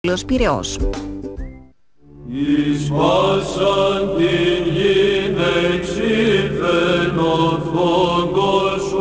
Βασίλειος Πυραιός. Εις πάσαν την γην εξήλθεν ο φόγκος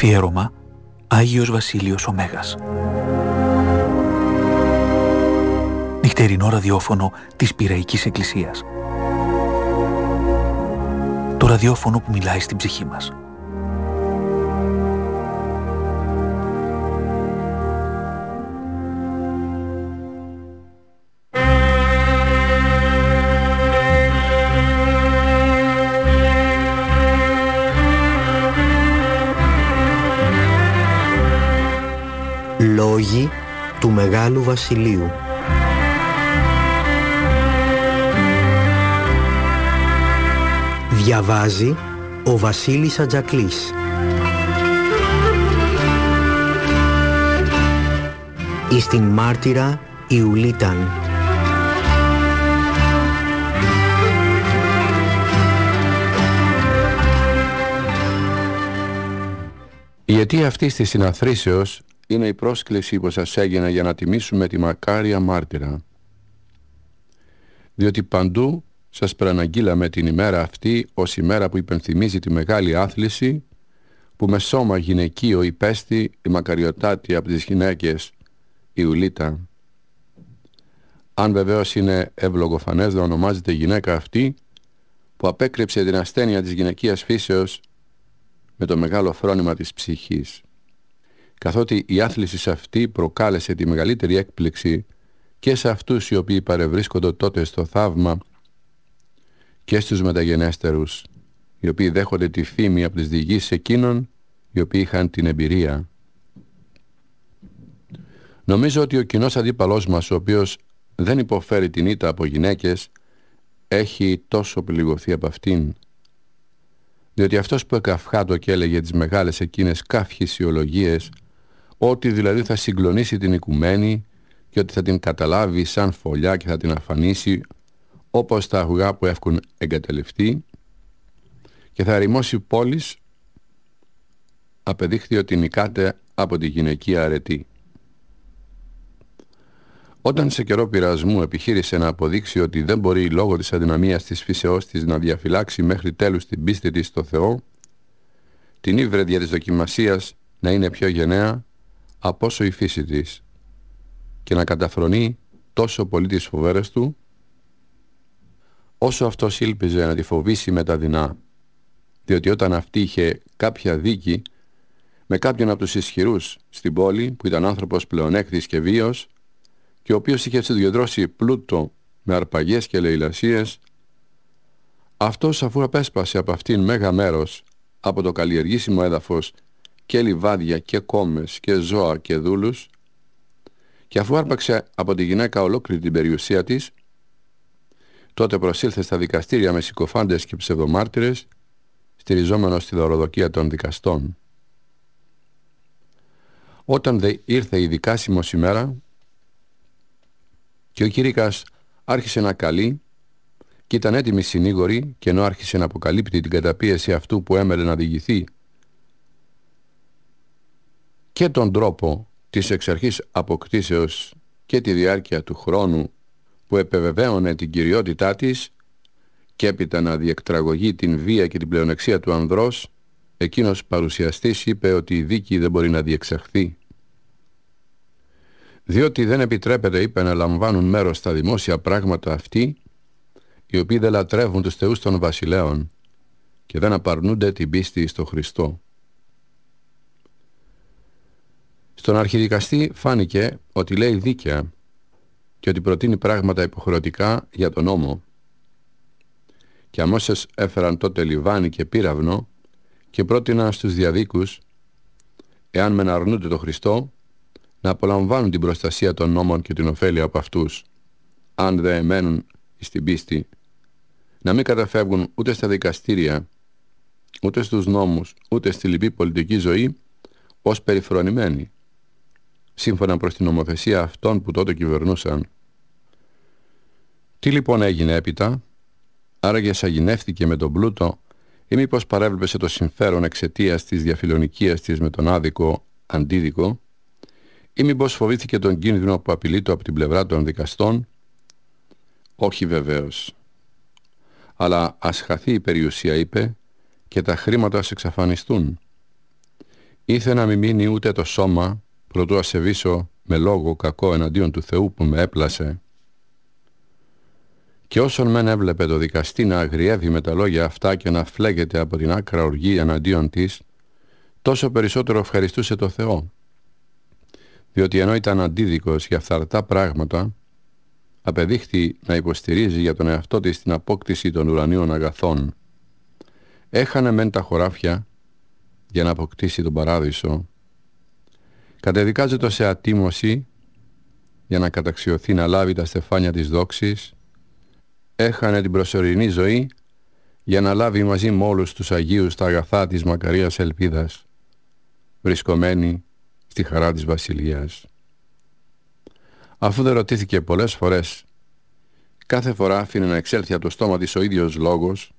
Αφιέρωμα Άγιος Βασίλειος ο Μέγας Νυχτερινό ραδιόφωνο της Πυραϊκής Εκκλησίας. Το ραδιόφωνο που μιλάει στην ψυχή μας Διαβάζει ο Βασίλης Ατζακλής Εις την μάρτυρα Ιουλίταν Η αιτία αυτής της συναθρήσεως είναι η πρόσκληση που σας έγινε για να τιμήσουμε τη μακάρια μάρτυρα. Διότι παντού σας προαναγγείλαμε την ημέρα αυτή ως ημέρα που υπενθυμίζει τη μεγάλη άθληση που με σώμα γυναικείο υπέστη η μακαριωτάτη από τις γυναίκες Ιουλίτα. Αν βεβαίως είναι ευλογοφανές να ονομάζεται γυναίκα αυτή που απέκρυψε την ασθένεια της γυναικείας φύσεως με το μεγάλο φρόνημα της ψυχής. Καθότι η άθληση αυτή προκάλεσε τη μεγαλύτερη έκπληξη και σε αυτούς οι οποίοι παρευρίσκονται τότε στο θαύμα και στους μεταγενέστερους, οι οποίοι δέχονται τη φήμη από τις διηγήσεις εκείνων, οι οποίοι είχαν την εμπειρία. Νομίζω ότι ο κοινός αντίπαλός μας, ο οποίος δεν υποφέρει την ήττα από γυναίκες, έχει τόσο πληγωθεί από αυτήν, διότι αυτός που εκαυχάτο και έλεγε τις μεγάλες εκείνες καυχησιολογίες, ότι δηλαδή θα συγκλονίσει την οικουμένη και ότι θα την καταλάβει σαν φωλιά και θα την αφανίσει όπως τα αυγά που έχουν εγκαταλευτεί και θα ρημώσει πόλεις απεδείχθη ότι νικάται από τη γυναικεία αρετή. Όταν σε καιρό πειρασμού επιχείρησε να αποδείξει ότι δεν μπορεί λόγω της αδυναμίας της φύσεώς της να διαφυλάξει μέχρι τέλους την πίστη της στο Θεό, την ύβρεδια της δοκιμασίας να είναι πιο γενναία από όσο η φύση της και να καταφρονεί τόσο πολύ τις φοβέρες του, όσο αυτός ήλπιζε να τη φοβήσει με τα δεινά, διότι όταν αυτή είχε κάποια δίκη με κάποιον από τους ισχυρούς στην πόλη που ήταν άνθρωπος πλεονέκτης και βίος και ο οποίος είχε συγκεντρώσει πλούτο με αρπαγές και λαιλασίες, αυτός αφού απέσπασε από αυτήν μέγα μέρος από το καλλιεργήσιμο έδαφος και λιβάδια και κόμες και ζώα και δούλους και αφού άρπαξε από τη γυναίκα ολόκληρη την περιουσία της, τότε προσήλθε στα δικαστήρια με συκοφάντες και ψευδομάρτυρες, στηριζόμενος στη δωροδοκία των δικαστών. Όταν δε ήρθε η δικάσιμος ημέρα και ο κήρυκας άρχισε να καλεί και ήταν έτοιμοι συνήγοροι και ενώ άρχισε να αποκαλύπτει την καταπίεση αυτού που έμελε να διηγηθεί και τον τρόπο της εξ αρχής αποκτήσεως και τη διάρκεια του χρόνου που επεβεβαίωνε την κυριότητά της και έπειτα να διεκτραγωγεί την βία και την πλεονεξία του ανδρός, εκείνος παρουσιαστής είπε ότι η δίκη δεν μπορεί να διεξαχθεί. διότι δεν επιτρέπεται, είπε, να λαμβάνουν μέρος στα δημόσια πράγματα αυτοί, οι οποίοι δεν λατρεύουν τους θεούς των βασιλέων και δεν απαρνούνται την πίστη στο Χριστό. Στον αρχιδικαστή φάνηκε ότι λέει δίκαια και ότι προτείνει πράγματα υποχρεωτικά για τον νόμο. Και αμέσως έφεραν τότε λιβάνι και πύραυνο και πρότειναν στους διαδίκους, εάν μεν αρνούνται το Χριστό, να απολαμβάνουν την προστασία των νόμων και την ωφέλεια από αυτούς, αν δεν μένουν στην πίστη, να μην καταφεύγουν ούτε στα δικαστήρια, ούτε στους νόμους, ούτε στη λυπή πολιτική ζωή, ως περιφρονημένοι, σύμφωνα προς την νομοθεσία αυτών που τότε κυβερνούσαν. Τι λοιπόν έγινε έπειτα, άραγε σαγηνεύτηκε με τον πλούτο ή μήπως παρέβλεπε το συμφέρον εξαιτίας της διαφιλονικίας της με τον άδικο αντίδικο; Ή μήπως φοβήθηκε τον κίνδυνο που απειλεί το από την πλευρά των δικαστών; Όχι βεβαίως. Αλλά ας χαθεί η περιουσία είπε και τα χρήματα ας εξαφανιστούν. Ήθε να μην μείνει ούτε το σώμα προτού ασεβήσω με λόγο κακό εναντίον του Θεού που με έπλασε. Και όσον μεν έβλεπε το δικαστή να αγριεύει με τα λόγια αυτά και να φλέγεται από την άκρα οργή εναντίον της, τόσο περισσότερο ευχαριστούσε το Θεό. Διότι ενώ ήταν αντίδικος για φθαρτά πράγματα, απεδείχθη να υποστηρίζει για τον εαυτό της την απόκτηση των ουρανίων αγαθών. Έχανε μεν τα χωράφια για να αποκτήσει τον παράδεισο. Κατεδικάζεται σε ατίμωση για να καταξιωθεί να λάβει τα στεφάνια της δόξης έχανε την προσωρινή ζωή για να λάβει μαζί με όλους τους Αγίους τα αγαθά της μακαρίας ελπίδας, βρισκομένη στη χαρά της Βασιλείας. Αφού δεν ρωτήθηκε πολλές φορές, κάθε φορά άφηνε να εξέλθει από το στόμα της ο ίδιος λόγος,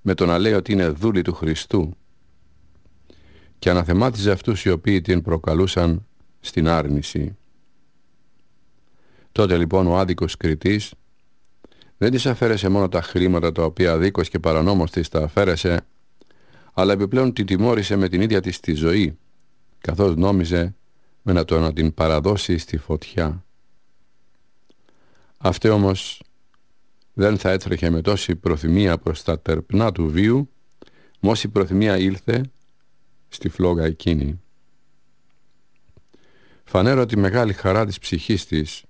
με το να λέει ότι είναι δούλη του Χριστού και αναθεμάτιζε αυτούς οι οποίοι την προκαλούσαν στην άρνηση. Τότε λοιπόν ο άδικος κριτής δεν της αφαίρεσε μόνο τα χρήματα τα οποία δίκως και παρανόμως της τα αφαίρεσε, αλλά επιπλέον την τιμώρησε με την ίδια της τη ζωή, καθώς νόμιζε με να το να την παραδώσει στη φωτιά. Αυτή όμως δεν θα έτρεχε με τόση προθυμία προς τα τερπνά του βίου, μόση προθυμία ήλθε στη φλόγα εκείνη. Φανέρω τη μεγάλη χαρά της ψυχής της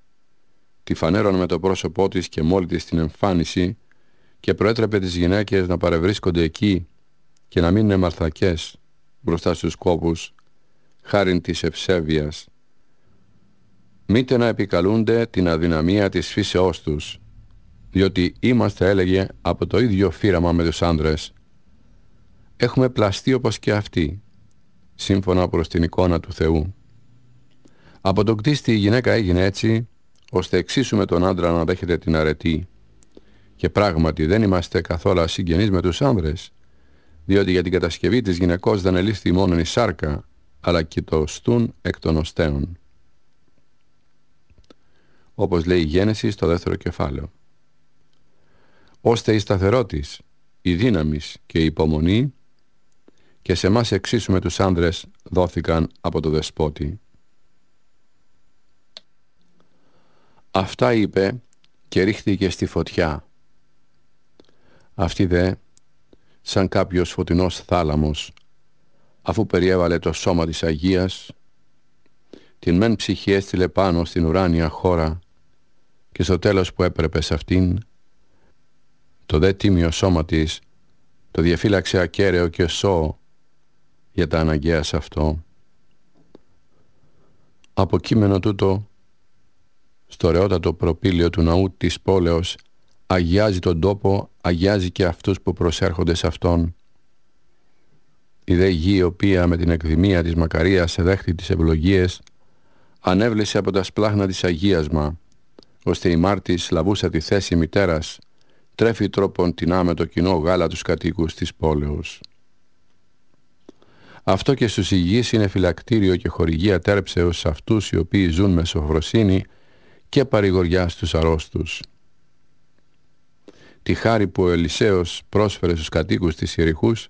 τη φανέρωνε με το πρόσωπό της και μόλι της την εμφάνιση και προέτρεπε τις γυναίκες να παρευρίσκονται εκεί και να μην είναι μαρθακές μπροστά στους κόπους χάριν της ευσέβειας. Μήτε να επικαλούνται την αδυναμία της φύσεώς τους, διότι είμαστε, έλεγε, από το ίδιο φύραμα με τους άντρες. Έχουμε πλαστεί όπως και αυτοί, σύμφωνα προς την εικόνα του Θεού. Από τον κτίστη η γυναίκα έγινε έτσι ώστε εξίσου με τον άντρα να δέχεται την αρετή. Και πράγματι δεν είμαστε καθόλου συγγενείς με τους άνδρες, διότι για την κατασκευή της γυναικός δεν ελήφθη μόνο η σάρκα, αλλά και το στούν εκ των οστέων. Όπως λέει η Γένεση στο δεύτερο κεφάλαιο. Ώστε η σταθερότης, η δύναμης και η υπομονή και σε μας εξίσου με τους άνδρες δόθηκαν από το δεσπότη. Αυτά είπε και ρίχθηκε στη φωτιά. Αυτή δε, σαν κάποιος φωτεινός θάλαμος, αφού περιέβαλε το σώμα της Αγίας, την μεν ψυχή έστειλε πάνω στην ουράνια χώρα και στο τέλος που έπρεπε σε αυτήν, το δε τίμιο σώμα της το διαφύλαξε ακέραιο και σώο για τα αναγκαία σε αυτό. Από κείμενο τούτο στο ωραιότατο προπήλιο του ναού της πόλεως αγιάζει τον τόπο, αγιάζει και αυτούς που προσέρχονται σε αυτόν. Η δε γη η οποία με την εκδημία της Μακαρίας εδέχθη τις ευλογίες ανέβλεσε από τα σπλάχνα της αγίασμα ώστε η Μάρτης λαβούσα τη θέση μητέρας τρέφει τρόπον την άμετο κοινό γάλα τους κατοίκους της πόλεως. Αυτό και στους υγιείς είναι φυλακτήριο και χορηγία τέρψεως σε αυτούς οι οποίοι ζουν με σοφροσύνη και παρηγοριά στους αρρώστους. Τη χάρη που ο Ελισέος πρόσφερε στους κατοίκους της Ιεριχούς,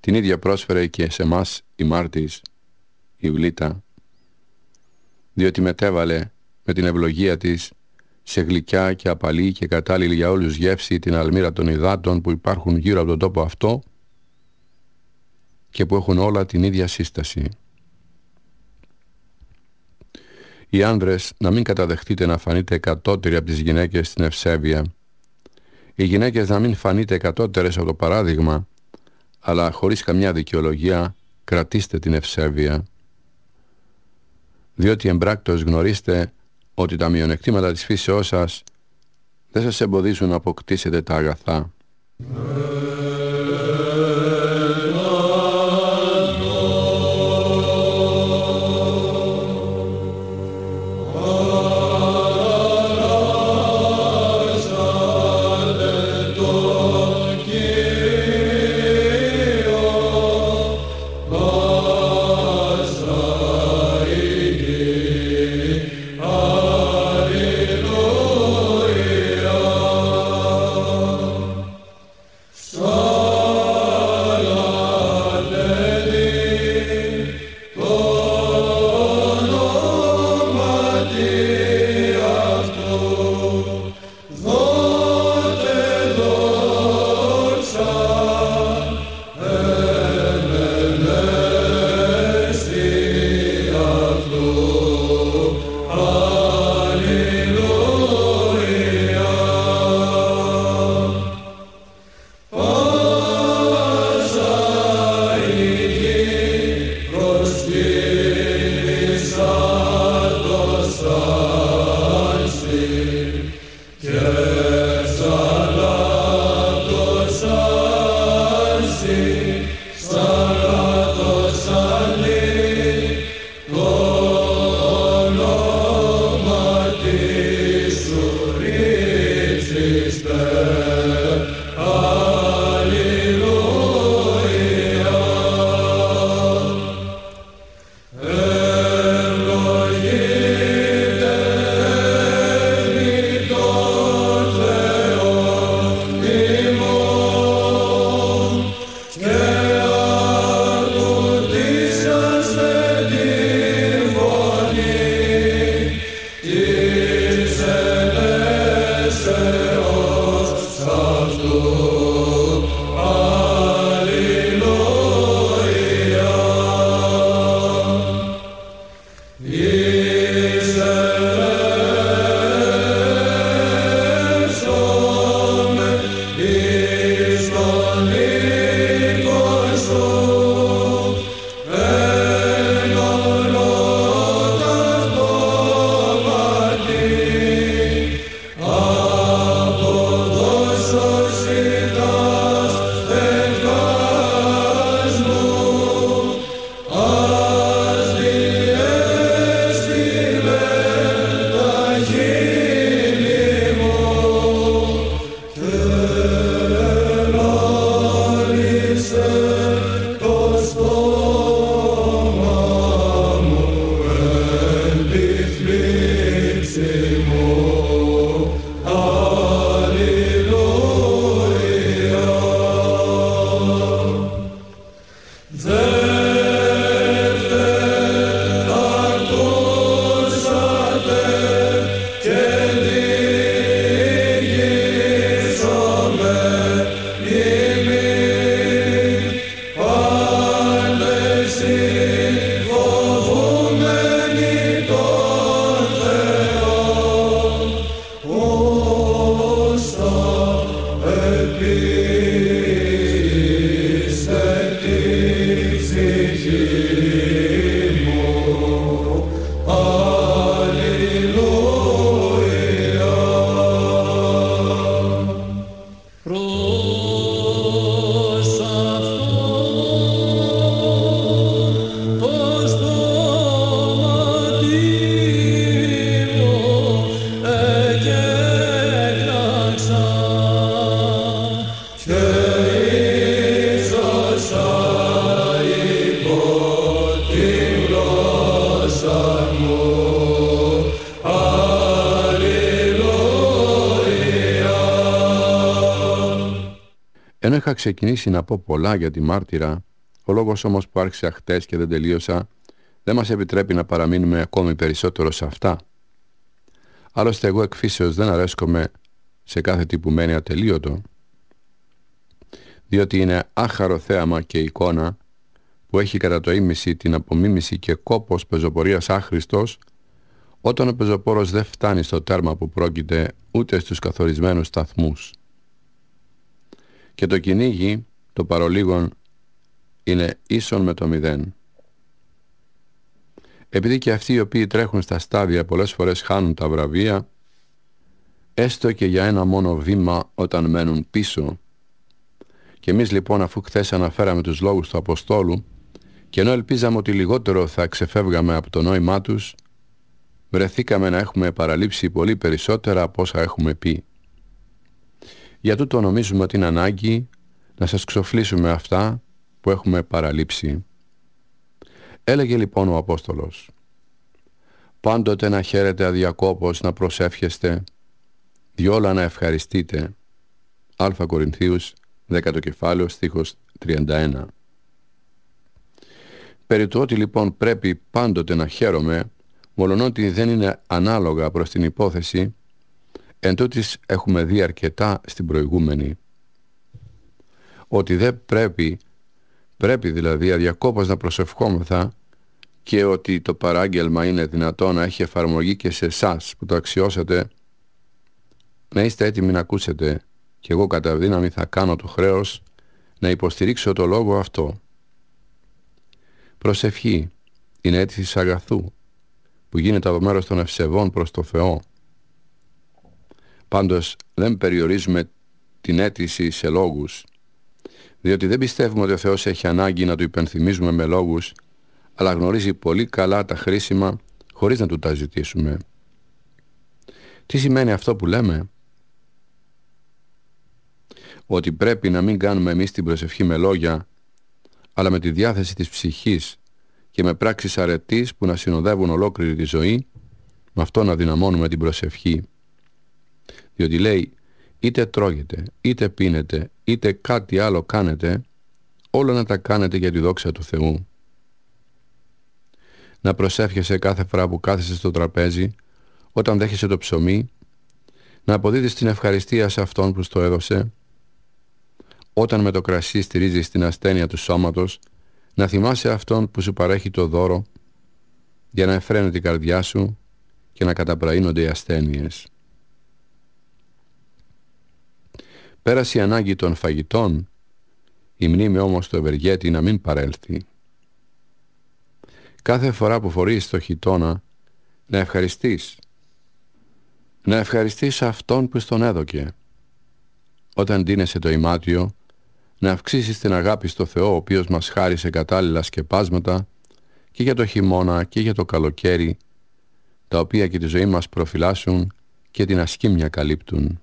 την ίδια πρόσφερε και σε μας η Μάρτης, η Βλήτα. διότι μετέβαλε με την ευλογία της σε γλυκιά και απαλή και κατάλληλη για όλους γεύση την αλμύρα των υδάτων που υπάρχουν γύρω από τον τόπο αυτό και που έχουν όλα την ίδια σύσταση. Οι άνδρες να μην καταδεχτείτε να φανείτε κατώτεροι από τις γυναίκες στην ευσέβεια. Οι γυναίκες να μην φανείτε κατώτερες από το παράδειγμα, αλλά χωρίς καμιά δικαιολογία κρατήστε την ευσέβεια. Διότι εμπράκτος γνωρίστε ότι τα μειονεκτήματα της φύσεώς σας δεν σας εμποδίζουν να αποκτήσετε τα αγαθά. Ξεκινήσει να πω πολλά για τη μάρτυρα, ο λόγος όμως που άρχισα χτες και δεν τελείωσα, δεν μας επιτρέπει να παραμείνουμε ακόμη περισσότερο σε αυτά. Άλλωστε εγώ εκφύσεως δεν αρέσκομαι σε κάθε τι που μένει ατελείωτο, διότι είναι άχαρο θέαμα και εικόνα που έχει κατά το ίμιση την απομίμηση και κόπος πεζοπορίας άχρηστος, όταν ο πεζοπόρος δεν φτάνει στο τέρμα που πρόκειται ούτε στους καθορισμένους σταθμούς. Και το κυνήγι, το παρολίγον, είναι ίσον με το μηδέν. Επειδή και αυτοί οι οποίοι τρέχουν στα στάδια πολλές φορές χάνουν τα βραβεία, έστω και για ένα μόνο βήμα όταν μένουν πίσω. Και εμείς λοιπόν αφού χθες αναφέραμε τους λόγους του Αποστόλου και ενώ ελπίζαμε ότι λιγότερο θα ξεφεύγαμε από το νόημά τους, βρεθήκαμε να έχουμε παραλείψει πολύ περισσότερα από όσα έχουμε πει. Για τούτο νομίζουμε ότι είναι ανάγκη να σας ξοφλήσουμε αυτά που έχουμε παραλείψει. Έλεγε λοιπόν ο Απόστολος «Πάντοτε να χαίρετε αδιακόπως να προσεύχεστε, διόλα να ευχαριστείτε». Α Κορινθίους, 10 κεφάλαιο, στίχος 31. Περί του ότι λοιπόν πρέπει πάντοτε να χαίρομαι, μολονότι δεν είναι ανάλογα προς την υπόθεση, εν τούτης έχουμε δει αρκετά στην προηγούμενη. Ότι δεν πρέπει Πρέπει δηλαδή αδιακόπως να προσευχόμεθα και ότι το παράγγελμα είναι δυνατό να έχει εφαρμογή και σε εσάς που το αξιώσατε να είστε έτοιμοι να ακούσετε και εγώ κατά δύναμη θα κάνω το χρέος να υποστηρίξω το λόγο αυτό. Προσευχή είναι αίτηση αγαθού που γίνεται από μέρος των ευσεβών προς το Θεό. Πάντως δεν περιορίζουμε την αίτηση σε λόγους διότι δεν πιστεύουμε ότι ο Θεός έχει ανάγκη να του υπενθυμίζουμε με λόγους, αλλά γνωρίζει πολύ καλά τα χρήσιμα χωρίς να του τα ζητήσουμε. Τι σημαίνει αυτό που λέμε; Ότι πρέπει να μην κάνουμε εμείς την προσευχή με λόγια, αλλά με τη διάθεση της ψυχής και με πράξεις αρετής που να συνοδεύουν ολόκληρη τη ζωή, με αυτό να δυναμώνουμε την προσευχή. Διότι λέει είτε τρώγετε, είτε πίνετε, είτε κάτι άλλο κάνετε, όλα να τα κάνετε για τη δόξα του Θεού. Να προσεύχεσαι κάθε φορά που κάθεσαι στο τραπέζι, όταν δέχεσαι το ψωμί, να αποδίδεις την ευχαριστία σε Αυτόν που στο έδωσε, όταν με το κρασί στηρίζεις την ασθένεια του σώματος, να θυμάσαι Αυτόν που σου παρέχει το δώρο, για να εφραίνει την καρδιά σου και να καταπραίνονται οι ασθένειες. Πέρασε η ανάγκη των φαγητών, η μνήμη όμως του ευεργέτη να μην παρέλθει. Κάθε φορά που φορείς το χιτόνα, να ευχαριστείς. Να ευχαριστείς αυτόν που στον έδωκε. Όταν ντύνεσαι το ημάτιο, να αυξήσεις την αγάπη στο Θεό, ο οποίος μας χάρισε κατάλληλα σκεπάσματα και για το χειμώνα και για το καλοκαίρι, τα οποία και τη ζωή μας προφυλάσσουν και την ασκήμια καλύπτουν.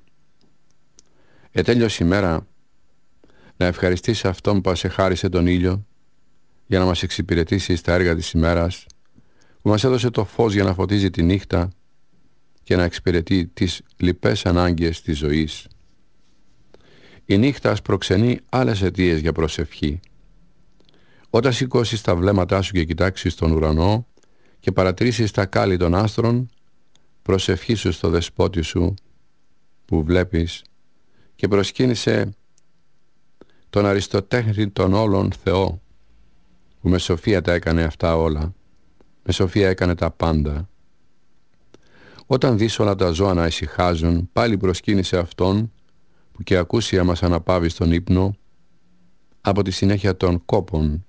Ετέλειωσε η μέρα να ευχαριστήσει Αυτόν που σε χάρισε τον ήλιο για να μας εξυπηρετήσει στα έργα της ημέρας που μας έδωσε το φως για να φωτίζει τη νύχτα και να εξυπηρετεί τις λοιπές ανάγκες της ζωής. Η νύχτα προξενεί άλλες αιτίες για προσευχή. Όταν σηκώσεις τα βλέμματά σου και κοιτάξεις τον ουρανό και παρατηρήσεις τα κάλλη των άστρων, προσευχήσου στο δεσπότη σου που βλέπεις και προσκύνησε τον Αριστοτέχνη των όλων Θεό που με σοφία τα έκανε αυτά όλα με σοφία έκανε τα πάντα όταν δεις όλα τα ζώα να ησυχάζουν πάλι προσκύνησε Αυτόν που και ακούσια μας αναπάβει στον ύπνο από τη συνέχεια των κόπων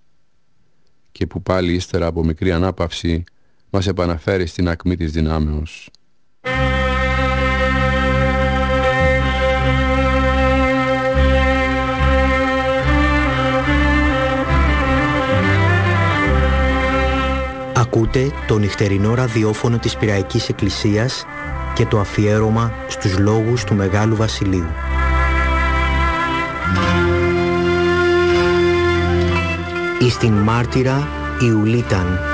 και που πάλι ύστερα από μικρή ανάπαυση μας επαναφέρει στην ακμή της δυνάμεως. Ακούτε το νυχτερινό ραδιόφωνο της Πυραϊκής Εκκλησίας και το αφιέρωμα στους λόγους του Μεγάλου Βασιλείου. Εις την μάρτυρα Ιουλίταν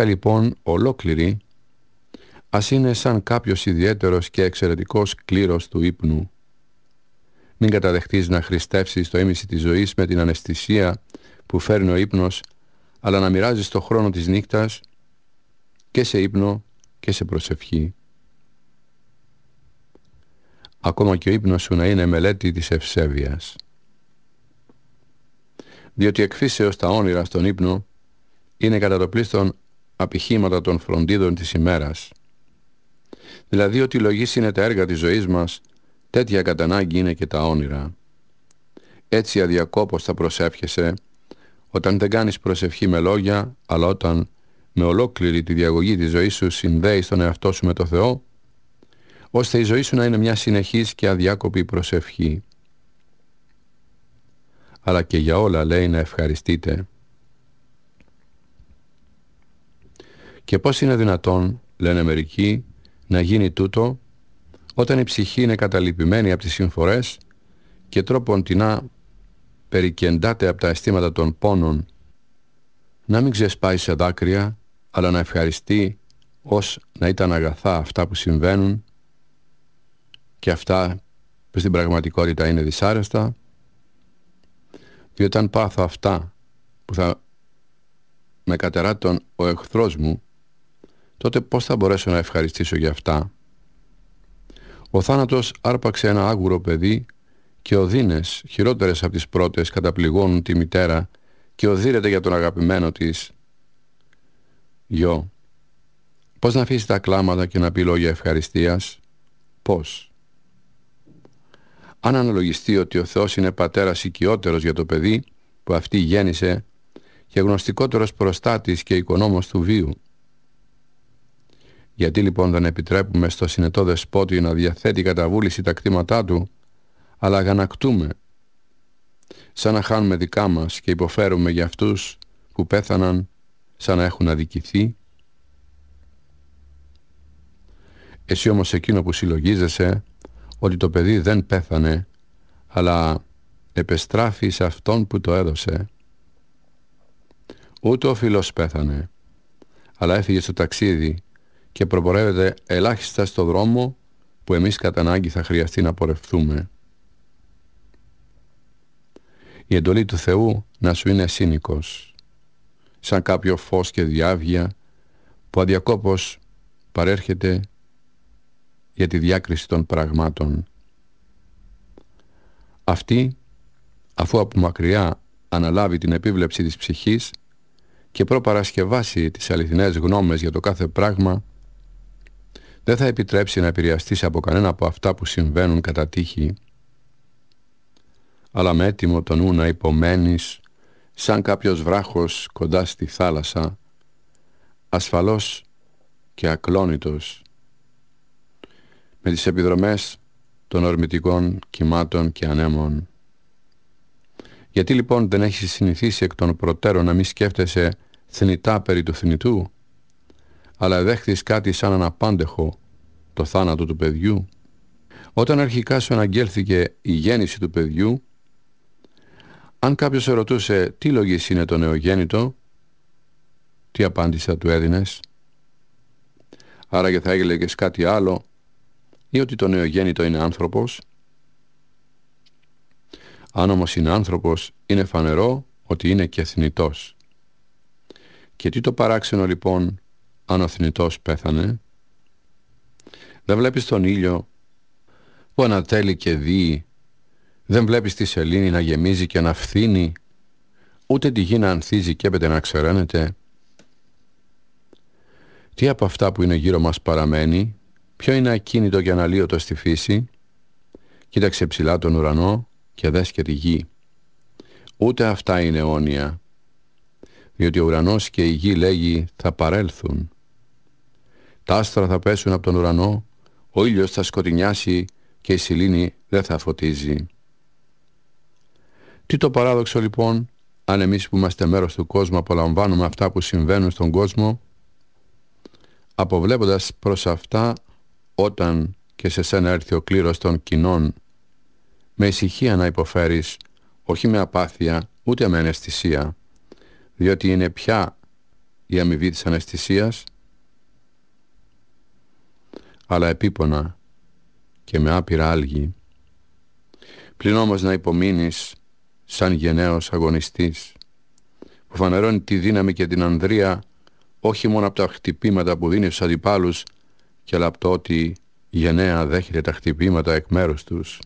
νύχτα λοιπόν ολόκληρη ας είναι σαν κάποιος ιδιαίτερος και εξαιρετικός κλήρος του ύπνου. Μην καταδεχτείς να χρηστεύσεις το ίμιση της ζωής με την αναισθησία που φέρνει ο ύπνος, αλλά να μοιράζεις το χρόνο της νύχτας και σε ύπνο και σε προσευχή. Ακόμα και ο ύπνος σου να είναι μελέτη της ευσέβειας. Διότι εκφύσεως τα όνειρα στον ύπνο είναι κατά το πλήστον απηχήματα των φροντίδων της ημέρας. Δηλαδή ότι η λογή είναι τα έργα της ζωής μας, τέτοια κατανάγκη είναι και τα όνειρα. Έτσι αδιακόπως θα προσεύχεσαι, όταν δεν κάνεις προσευχή με λόγια, αλλά όταν με ολόκληρη τη διαγωγή της ζωής σου συνδέεις τον εαυτό σου με το Θεό, ώστε η ζωή σου να είναι μια συνεχής και αδιάκοπη προσευχή. Αλλά και για όλα λέει να ευχαριστείτε. Και πώς είναι δυνατόν, λένε μερικοί, να γίνει τούτο όταν η ψυχή είναι καταλυπημένη από τις συμφορές και τρόπον τεινά περικεντάται από τα αισθήματα των πόνων να μην ξεσπάει σε δάκρυα αλλά να ευχαριστεί ως να ήταν αγαθά αυτά που συμβαίνουν και αυτά που στην πραγματικότητα είναι δυσάρεστα. Διότι όταν πάθω αυτά που θα με κατεράτων ο εχθρός μου τότε πώς θα μπορέσω να ευχαριστήσω για αυτά; Ο θάνατος άρπαξε ένα άγουρο παιδί και οδύνες χειρότερες από τις πρώτες καταπληγώνουν τη μητέρα και οδύρεται για τον αγαπημένο της. Γιο, πώς να αφήσεις τα κλάματα και να πει λόγια ευχαριστίας, πώς; Αν αναλογιστεί ότι ο Θεός είναι πατέρας οικειότερος για το παιδί που αυτή γέννησε και γνωστικότερος προστάτης και οικονόμος του βίου, γιατί λοιπόν δεν επιτρέπουμε στο συνετό δεσπότη να διαθέτει κατά βούληση τα κτήματά του, αλλά αγανακτούμε, σαν να χάνουμε δικά μας και υποφέρουμε για αυτούς που πέθαναν σαν να έχουν αδικηθεί. Εσύ όμως εκείνο που συλλογίζεσαι ότι το παιδί δεν πέθανε, αλλά επεστράφει σε αυτόν που το έδωσε. Ούτε ο φίλος πέθανε, αλλά έφυγε στο ταξίδι και προπορεύεται ελάχιστα στο δρόμο που εμείς κατά ανάγκη θα χρειαστεί να πορευθούμε. Η εντολή του Θεού να σου είναι σύνικος, σαν κάποιο φως και διάβγεια που αδιακόπως παρέρχεται για τη διάκριση των πραγμάτων. Αυτή, αφού από μακριά αναλάβει την επίβλεψη της ψυχής και προπαρασκευάσει τις αληθινές γνώμες για το κάθε πράγμα, δεν θα επιτρέψει να επηρεαστείς από κανένα από αυτά που συμβαίνουν κατά τύχη, αλλά με έτοιμο το νου να υπομένεις σαν κάποιος βράχος κοντά στη θάλασσα, ασφαλός και ακλόνητος, με τις επιδρομές των ορμητικών κυμάτων και ανέμων. Γιατί λοιπόν δεν έχεις συνηθίσει εκ των προτέρων να μη σκέφτεσαι θνητά περί του θνητού, αλλά δέχθης κάτι σαν αναπάντεχο, το θάνατο του παιδιού. Όταν αρχικά σου αναγγέλθηκε η γέννηση του παιδιού, αν κάποιος σε ρωτούσε τι λογής είναι το νεογέννητο, τι απάντησα του έδινες; Άρα θα έλεγες κάτι άλλο ή ότι το νεογέννητο είναι άνθρωπος; Αν όμως είναι άνθρωπος, είναι φανερό ότι είναι και θνητός Και τι το παράξενο λοιπόν αν ο θνητός πέθανε. Δεν βλέπεις τον ήλιο που ανατέλει και δει. Δεν βλέπεις τη σελήνη να γεμίζει και να φθήνει. Ούτε τη γη να ανθίζει και έπεται να ξεραίνεται. Τι από αυτά που είναι γύρω μας παραμένει, ποιο είναι ακίνητο και αναλύωτο στη φύση. Κοίταξε ψηλά τον ουρανό και δες και τη γη. Ούτε αυτά είναι αιώνια, διότι ο ουρανός και η γη λέγει θα παρέλθουν. Τα άστρα θα πέσουν από τον ουρανό, ο ήλιος θα σκοτεινιάσει και η σιλήνη δεν θα φωτίζει. Τι το παράδοξο λοιπόν, αν εμείς που είμαστε μέρος του κόσμου απολαμβάνουμε αυτά που συμβαίνουν στον κόσμο, αποβλέποντας προς αυτά όταν και σε σένα έρθει ο κλήρος των κοινών, με ησυχία να υποφέρεις, όχι με απάθεια, ούτε με αναισθησία, διότι είναι πια η αμοιβή της αναισθησίας, αλλά επίπονα και με άπειρα άλγη. Πλην όμως να υπομείνεις σαν γενναίος αγωνιστής, που φανερώνει τη δύναμη και την ανδρεία όχι μόνο από τα χτυπήματα που δίνει στους αντιπάλους, και αλλά από το ότι γενναία δέχεται τα χτυπήματα εκ μέρους τους.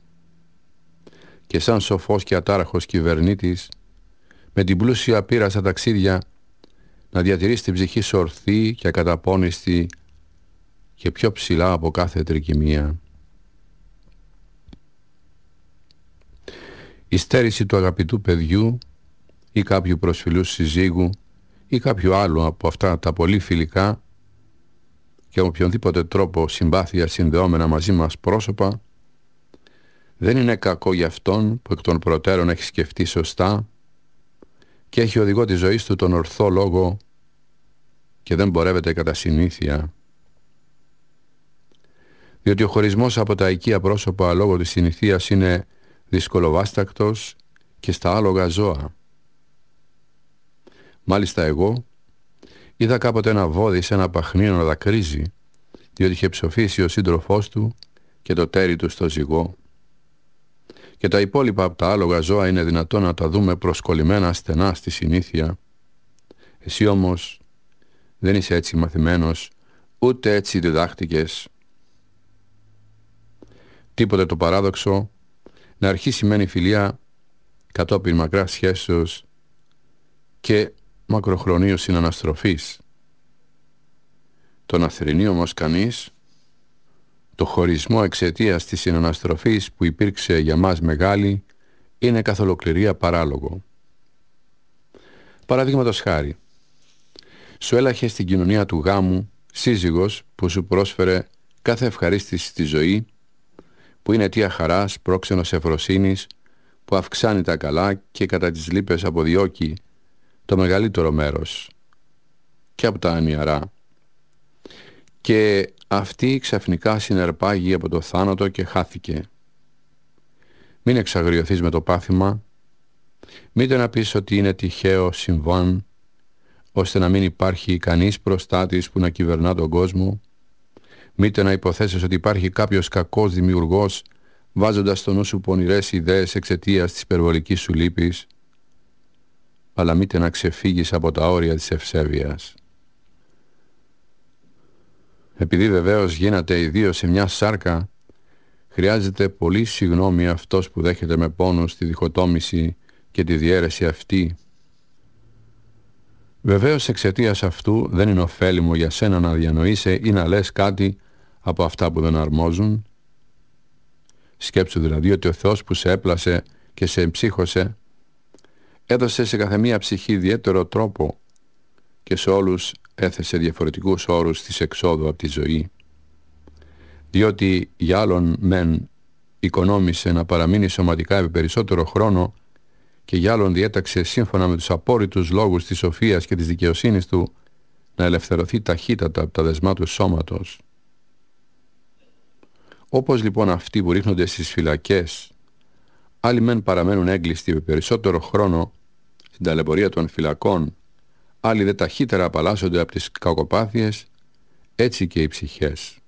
Και σαν σοφός και ατάραχος κυβερνήτης, με την πλούσια πείρα στα ταξίδια, να διατηρείς την ψυχή σου ορθή και ακαταπώνηστη και πιο ψηλά από κάθε τρικυμία. Η στέρηση του αγαπητού παιδιού ή κάποιου προσφυλού συζύγου ή κάποιου άλλου από αυτά τα πολύ φιλικά και με οποιονδήποτε τρόπο συμπάθεια συνδεόμενα μαζί μας πρόσωπα δεν είναι κακό για αυτόν που εκ των προτέρων έχει σκεφτεί σωστά και έχει οδηγό τη ζωή του τον ορθό λόγο και δεν πορεύεται κατά συνήθεια. Διότι ο χωρισμός από τα οικία πρόσωπα λόγω της συνηθίας είναι δυσκολοβάστακτος και στα άλογα ζώα. Μάλιστα εγώ είδα κάποτε ένα βόδι σε ένα παχνίνο να δακρύζει διότι είχε ψοφήσει ο σύντροφός του και το τέρι του στο ζυγό. Και τα υπόλοιπα από τα άλογα ζώα είναι δυνατόν να τα δούμε προσκολλημένα στενά στη συνήθεια. Εσύ όμως δεν είσαι έτσι μαθημένος, ούτε έτσι διδάχτηκες. Τίποτε το παράδοξο να αρχίσει σημαίνει φιλία κατόπιν μακράς σχέσεως και μακροχρονίου συναναστροφής. Το να θρυνεί όμως κανείς το χωρισμό εξαιτίας της συναναστροφής που υπήρξε για μας μεγάλη είναι καθ' ολοκληρία παράλογο. Παραδείγματος χάρη, σου έλαχε στην κοινωνία του γάμου σύζυγος που σου πρόσφερε κάθε ευχαρίστηση στη ζωή, που είναι αιτία χαράς, πρόξενος ευρωσύνης, που αυξάνει τα καλά και κατά τις λύπες αποδιώκει το μεγαλύτερο μέρος και από τα ανιαρά. Και αυτή ξαφνικά συνερπάγει από το θάνατο και χάθηκε. Μην εξαγριωθείς με το πάθημα, μήτε να πεις ότι είναι τυχαίο συμβάν, ώστε να μην υπάρχει κανείς προστάτης που να κυβερνά τον κόσμο, μήτε να υποθέσεις ότι υπάρχει κάποιος κακός δημιουργός, βάζοντας στο νου σου πονηρές ιδέες εξαιτίας της υπερβολικής σου λύπης, αλλά μήτε να ξεφύγεις από τα όρια της ευσέβειας. Επειδή βεβαίως γίνατε ιδίω σε μια σάρκα, χρειάζεται πολύ συγνώμη αυτός που δέχεται με πόνος τη διχοτόμηση και τη διαίρεση αυτή. Βεβαίως εξαιτίας αυτού δεν είναι ωφέλιμο για σένα να διανοείσαι ή να λες κάτι από αυτά που δεν αρμόζουν. Σκέψου δηλαδή ότι ο Θεός που σε έπλασε και σε εμψύχωσε έδωσε σε καθεμία ψυχή ιδιαίτερο τρόπο και σε όλους έθεσε διαφορετικούς όρους της εξόδου από τη ζωή. Διότι για άλλον μεν οικονόμησε να παραμείνει σωματικά επί περισσότερο χρόνο και για άλλον διέταξε σύμφωνα με τους απόρριτους λόγους της σοφίας και της δικαιοσύνης του να ελευθερωθεί ταχύτατα από τα δεσμά του σώματος. Όπως λοιπόν αυτοί που ρίχνονται στις φυλακές, άλλοι μεν παραμένουν έγκλειστοι επί περισσότερο χρόνο στην ταλαιπωρία των φυλακών άλλοι δε ταχύτερα απαλλάσσονται από τις κακοπάθειες, έτσι και οι ψυχές.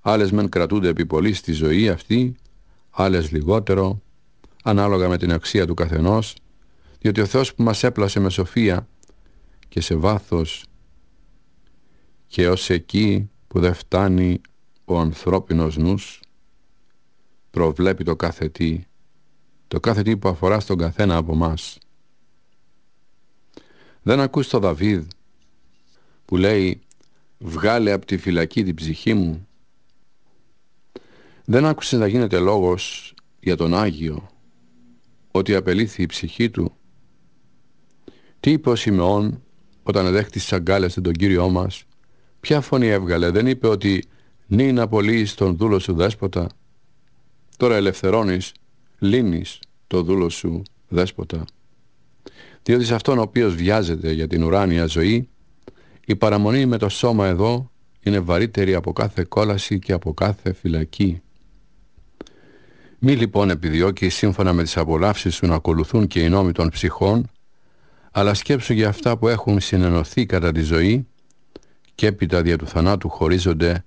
Άλλες μεν κρατούνται επί πολύ στη ζωή αυτή, άλλες λιγότερο, ανάλογα με την αξία του καθενός, διότι ο Θεός που μας έπλασε με σοφία και σε βάθος και ως εκεί που δεν φτάνει ο ανθρώπινος νους προβλέπει το κάθε τι, το κάθε τι που αφορά στον καθένα από μας. Δεν ακούς το Δαβίδ που λέει «Βγάλε από τη φυλακή την ψυχή μου». Δεν άκουσες να γίνεται λόγος για τον Άγιο, ότι απελήθη η ψυχή του. Τι είπε ο Σιμεών όταν δέχτησε τις αγκάλες τον Κύριό μας, ποια φωνή έβγαλε, δεν είπε ότι «Νυν απολύεις τον δούλο σου δέσποτα». Τώρα ελευθερώνεις, λύνεις το δούλο σου δέσποτα. Διότι σε αυτόν ο οποίος βιάζεται για την ουράνια ζωή, η παραμονή με το σώμα εδώ είναι βαρύτερη από κάθε κόλαση και από κάθε φυλακή. Μη λοιπόν επιδιώκει σύμφωνα με τις απολαύσεις σου να ακολουθούν και οι νόμοι των ψυχών, αλλά σκέψου για αυτά που έχουν συνενωθεί κατά τη ζωή και έπειτα δια του θανάτου χωρίζονται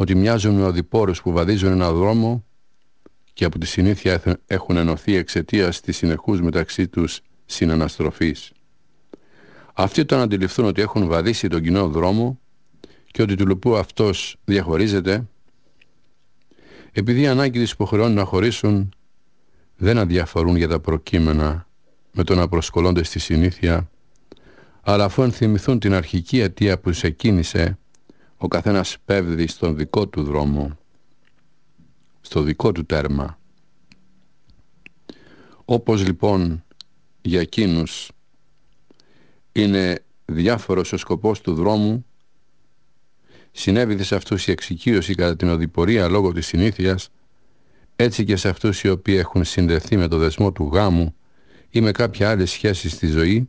ότι μοιάζουν με οδηπόρους που βαδίζουν ένα δρόμο και από τη συνήθεια έχουν ενωθεί εξαιτίας της συνεχούς μεταξύ τους συναναστροφής. Αυτοί όταν αντιληφθούν ότι έχουν βαδίσει τον κοινό δρόμο και ότι του λουπού αυτός διαχωρίζεται, επειδή η ανάγκη της υποχρεώνει να χωρίσουν, δεν αδιαφορούν για τα προκείμενα με το να προσκολώνται στη συνήθεια, αλλά αφού ενθυμηθούν την αρχική αιτία που σε κίνησε, ο καθένας πέφτει στον δικό του δρόμο, στο δικό του τέρμα. Όπως λοιπόν για εκείνους είναι διάφορος ο σκοπός του δρόμου, συνέβη σε αυτούς η εξοικείωση κατά την οδηπορία λόγω της συνήθειας, έτσι και σε αυτούς οι οποίοι έχουν συνδεθεί με το δεσμό του γάμου ή με κάποια άλλη σχέση στη ζωή,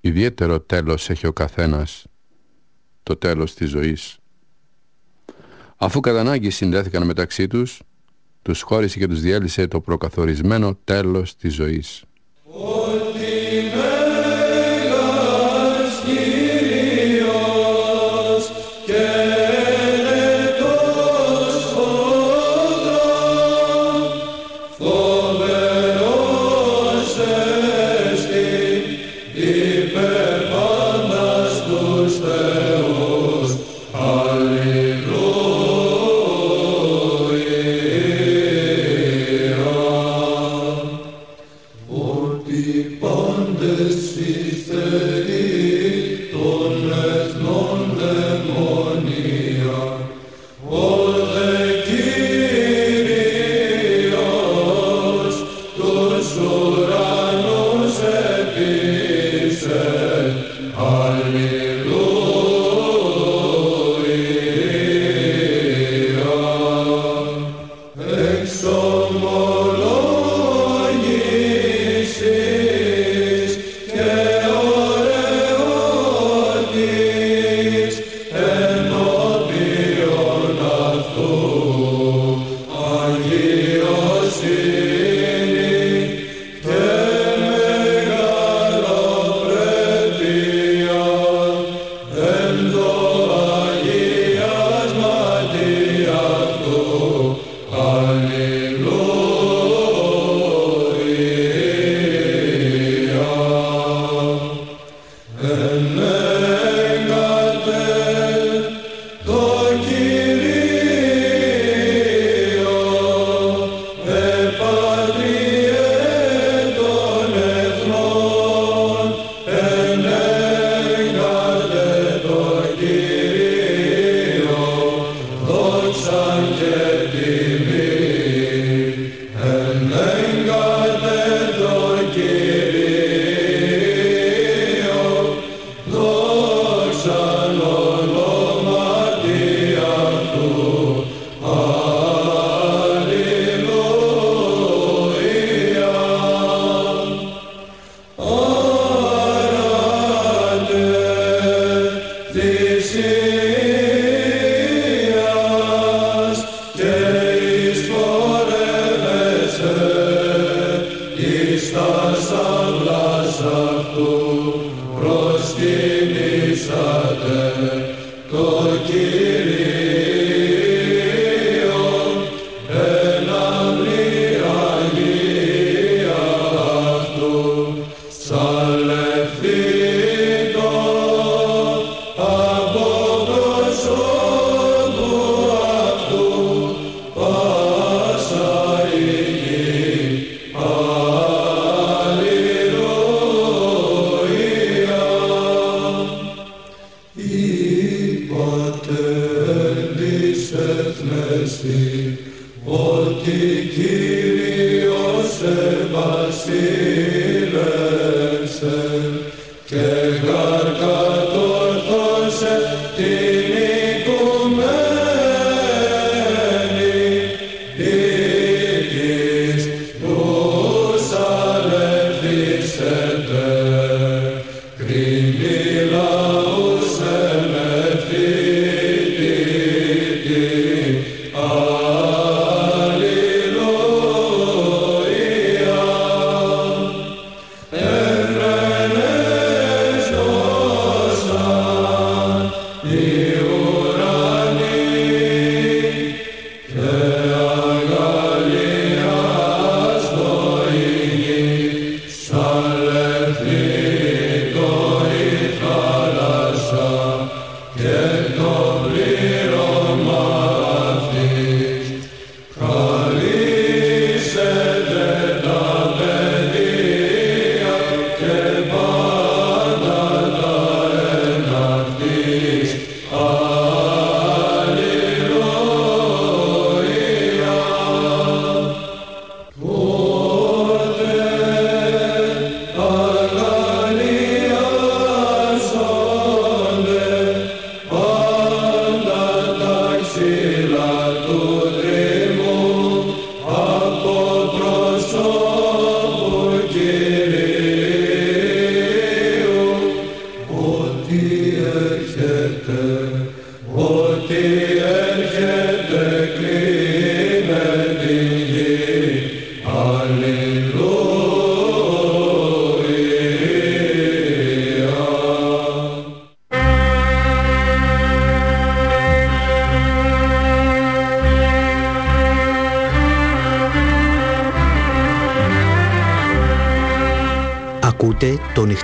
ιδιαίτερο τέλος έχει ο καθένας, το τέλος της ζωής. Αφού κατά ανάγκη συνδέθηκαν μεταξύ τους, τους χώρισε και τους διέλυσε το προκαθορισμένο τέλος της ζωής.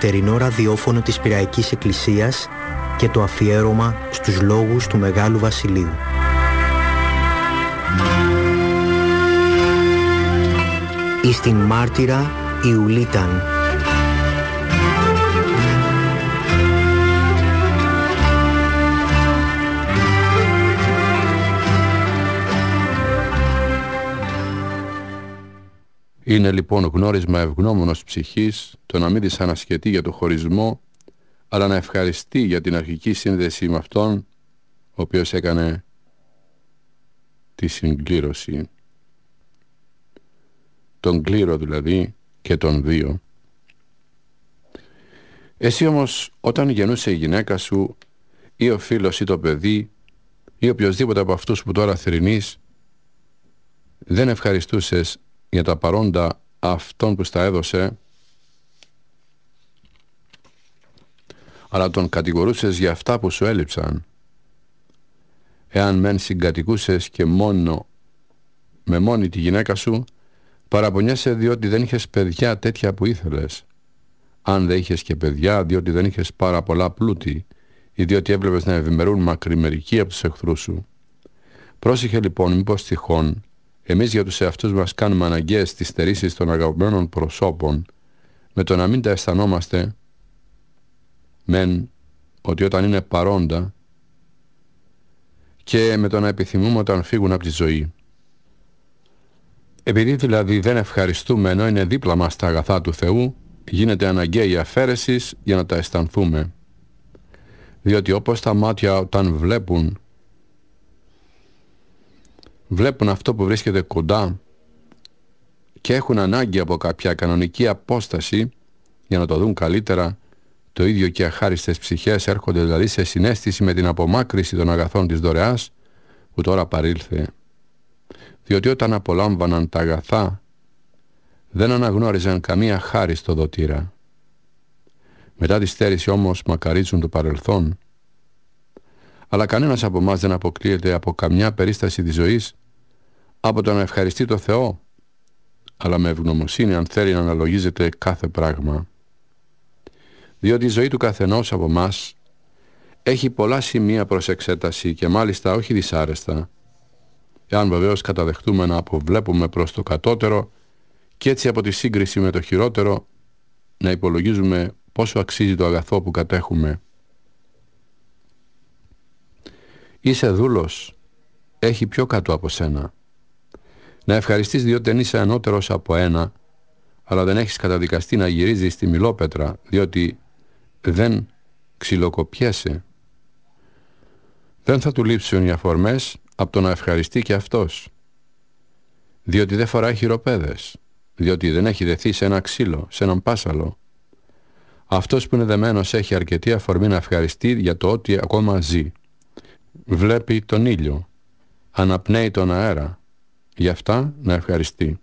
Νυχτερινό ραδιόφωνο της Πυραϊκής Εκκλησίας και το αφιέρωμα στους λόγους του Μεγάλου Βασιλείου. Εις την μάρτυρα Ιουλίταν. Είναι λοιπόν γνώρισμα ευγνώμονος ψυχής το να μην δυσανασχετεί για το χωρισμό αλλά να ευχαριστεί για την αρχική σύνδεση με Αυτόν ο οποίος έκανε τη συγκλήρωση. Τον κλήρο δηλαδή και τον δύο. Εσύ όμως όταν γεννούσε η γυναίκα σου ή ο φίλος ή το παιδί ή οποιοδήποτε από αυτούς που τώρα θρηνείς δεν ευχαριστούσες για τα παρόντα αυτόν που στα έδωσε αλλά τον κατηγορούσες για αυτά που σου έλειψαν. Εάν μεν συγκατοικούσες και μόνο με μόνη τη γυναίκα σου παραπονιέσαι διότι δεν είχες παιδιά τέτοια που ήθελες. Αν δεν είχες και παιδιά διότι δεν είχες πάρα πολλά πλούτη ή διότι έβλεπες να ευημερούν μακριμερικοί από τους εχθρούς σου. Πρόσεχε λοιπόν μήπως τυχόν εμείς για τους εαυτούς μας κάνουμε αναγκαίες τις στερήσεις των αγαπημένων προσώπων με το να μην τα αισθανόμαστε μεν ότι όταν είναι παρόντα και με το να επιθυμούμε όταν φύγουν από τη ζωή. Επειδή δηλαδή δεν ευχαριστούμε ενώ είναι δίπλα μας τα αγαθά του Θεού, γίνεται αναγκαία η αφαίρεσης για να τα αισθανθούμε. Διότι όπως τα μάτια όταν βλέπουν βλέπουν αυτό που βρίσκεται κοντά και έχουν ανάγκη από κάποια κανονική απόσταση για να το δουν καλύτερα, το ίδιο και αχάριστες ψυχές έρχονται δηλαδή σε συνέστηση με την απομάκρυση των αγαθών της δωρεάς που τώρα παρήλθε. Διότι όταν απολάμβαναν τα αγαθά δεν αναγνώριζαν καμία χάρη στο δοτήρα. Μετά τη στέρηση όμως μακαρίζουν το παρελθόν. Αλλά κανένας από εμάς δεν αποκλείεται από καμιά περίσταση της ζωής από το να ευχαριστεί το Θεό, αλλά με ευγνωμοσύνη αν θέλει να αναλογίζεται κάθε πράγμα. Διότι η ζωή του καθενός από μας έχει πολλά σημεία προς εξέταση και μάλιστα όχι δυσάρεστα, εάν βεβαίως καταδεχτούμε να αποβλέπουμε προς το κατώτερο και έτσι από τη σύγκριση με το χειρότερο να υπολογίζουμε πόσο αξίζει το αγαθό που κατέχουμε. Είσαι δούλος, έχει πιο κάτω από σένα. Να ευχαριστείς διότι δεν είσαι ανώτερος από ένα, αλλά δεν έχεις καταδικαστεί να γυρίζεις στη μιλόπετρα, διότι δεν ξυλοκοπιέσαι. Δεν θα του λείψουν οι αφορμές από το να ευχαριστεί και αυτός. Διότι δεν φοράει χειροπέδες, διότι δεν έχει δεθεί σε ένα ξύλο, σε έναν πάσαλο. Αυτός που είναι δεμένος έχει αρκετή αφορμή να ευχαριστεί για το ότι ακόμα ζει. Βλέπει τον ήλιο, αναπνέει τον αέρα, Γι' αυτά να ευχαριστεί.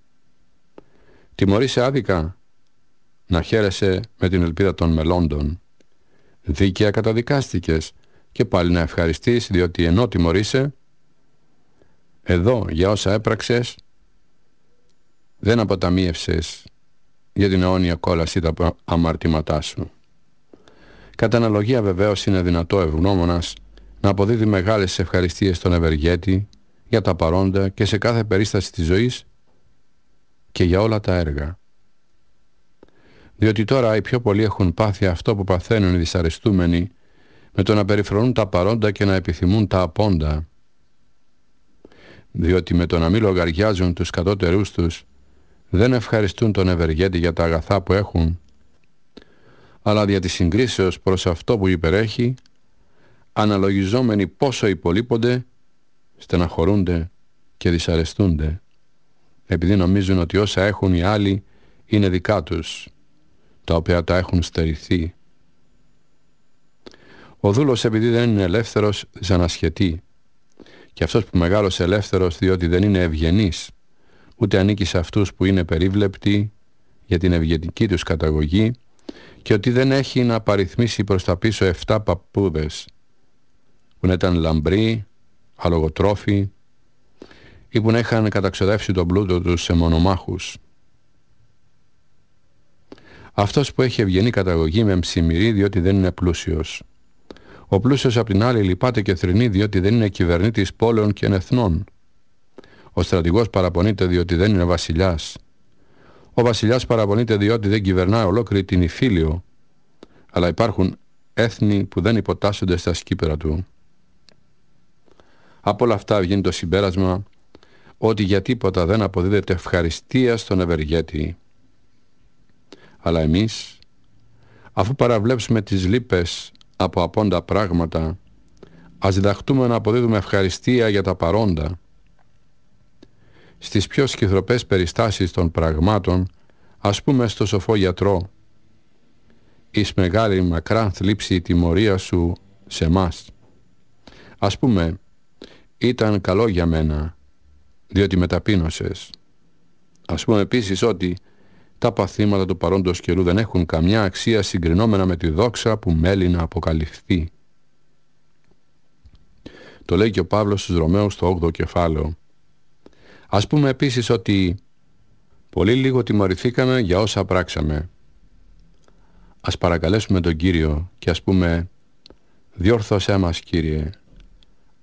Τιμωρείσαι άδικα, να χαίρεσαι με την ελπίδα των μελώντων. Δίκαια καταδικάστηκες και πάλι να ευχαριστείς διότι ενώ τιμωρείσαι, εδώ για όσα έπραξες, δεν αποταμίευσες για την αιώνια κόλαση τα αμαρτήματά σου. Κατά αναλογία βεβαίως είναι δυνατό ευγνώμονας να αποδίδει μεγάλες ευχαριστίες στον ευεργέτη για τα παρόντα και σε κάθε περίσταση της ζωής και για όλα τα έργα. Διότι τώρα οι πιο πολλοί έχουν πάθει αυτό που παθαίνουν οι δυσαρεστούμενοι με το να περιφρονούν τα παρόντα και να επιθυμούν τα απόντα. Διότι με το να μην λογαριάζουν τους κατώτερούς τους δεν ευχαριστούν τον ευεργέτη για τα αγαθά που έχουν αλλά δια της συγκρίσεως προς αυτό που υπερέχει αναλογιζόμενοι πόσο υπολείπονται στεναχωρούνται και δυσαρεστούνται επειδή νομίζουν ότι όσα έχουν οι άλλοι είναι δικά τους τα οποία τα έχουν στερηθεί. Ο δούλος επειδή δεν είναι ελεύθερος δυσανασχετεί. Και αυτός που μεγάλωσε ελεύθερος διότι δεν είναι ευγενής, ούτε ανήκει σε αυτούς που είναι περίβλεπτοι για την ευγενική τους καταγωγή και ότι δεν έχει να παριθμίσει προς τα πίσω 7 παππούδες που να ήταν λαμπροί, αλογοτρόφοι ή που να είχαν καταξοδεύσει τον πλούτο τους σε μονομάχους. Αυτός που έχει ευγενή καταγωγή με ψημυρή διότι δεν είναι πλούσιος. Ο πλούσιος απ' την άλλη λυπάται και θρυνεί διότι δεν είναι κυβερνήτης πόλεων και εθνών. Ο στρατηγός παραπονείται διότι δεν είναι βασιλιάς. Ο βασιλιάς παραπονείται διότι δεν κυβερνά ολόκληρη την Ιφίλιο. Αλλά υπάρχουν έθνη που δεν υποτάσσονται στα σκύπερα του. Από όλα αυτά βγαίνει το συμπέρασμα ότι για τίποτα δεν αποδίδεται ευχαριστία στον ευεργέτη. Αλλά εμείς, αφού παραβλέψουμε τις λύπες από απόντα πράγματα, ας διδαχτούμε να αποδίδουμε ευχαριστία για τα παρόντα. Στις πιο σκυθροπές περιστάσεις των πραγμάτων, ας πούμε στο σοφό γιατρό, εις μεγάλη μακρά θλίψη η τιμωρία σου σε μας. Ας πούμε, ήταν καλό για μένα, διότι με ταπείνωσες. Ας πούμε επίσης ότι τα παθήματα του παρόντος καιρού δεν έχουν καμιά αξία συγκρινόμενα με τη δόξα που μέλει να αποκαλυφθεί. Το λέει και ο Παύλος στους Ρωμαίους στο 8ο κεφάλαιο. Ας πούμε επίσης ότι πολύ λίγο τιμωρηθήκαμε για όσα πράξαμε. Ας παρακαλέσουμε τον Κύριο και ας πούμε διόρθωσέ μας Κύριε,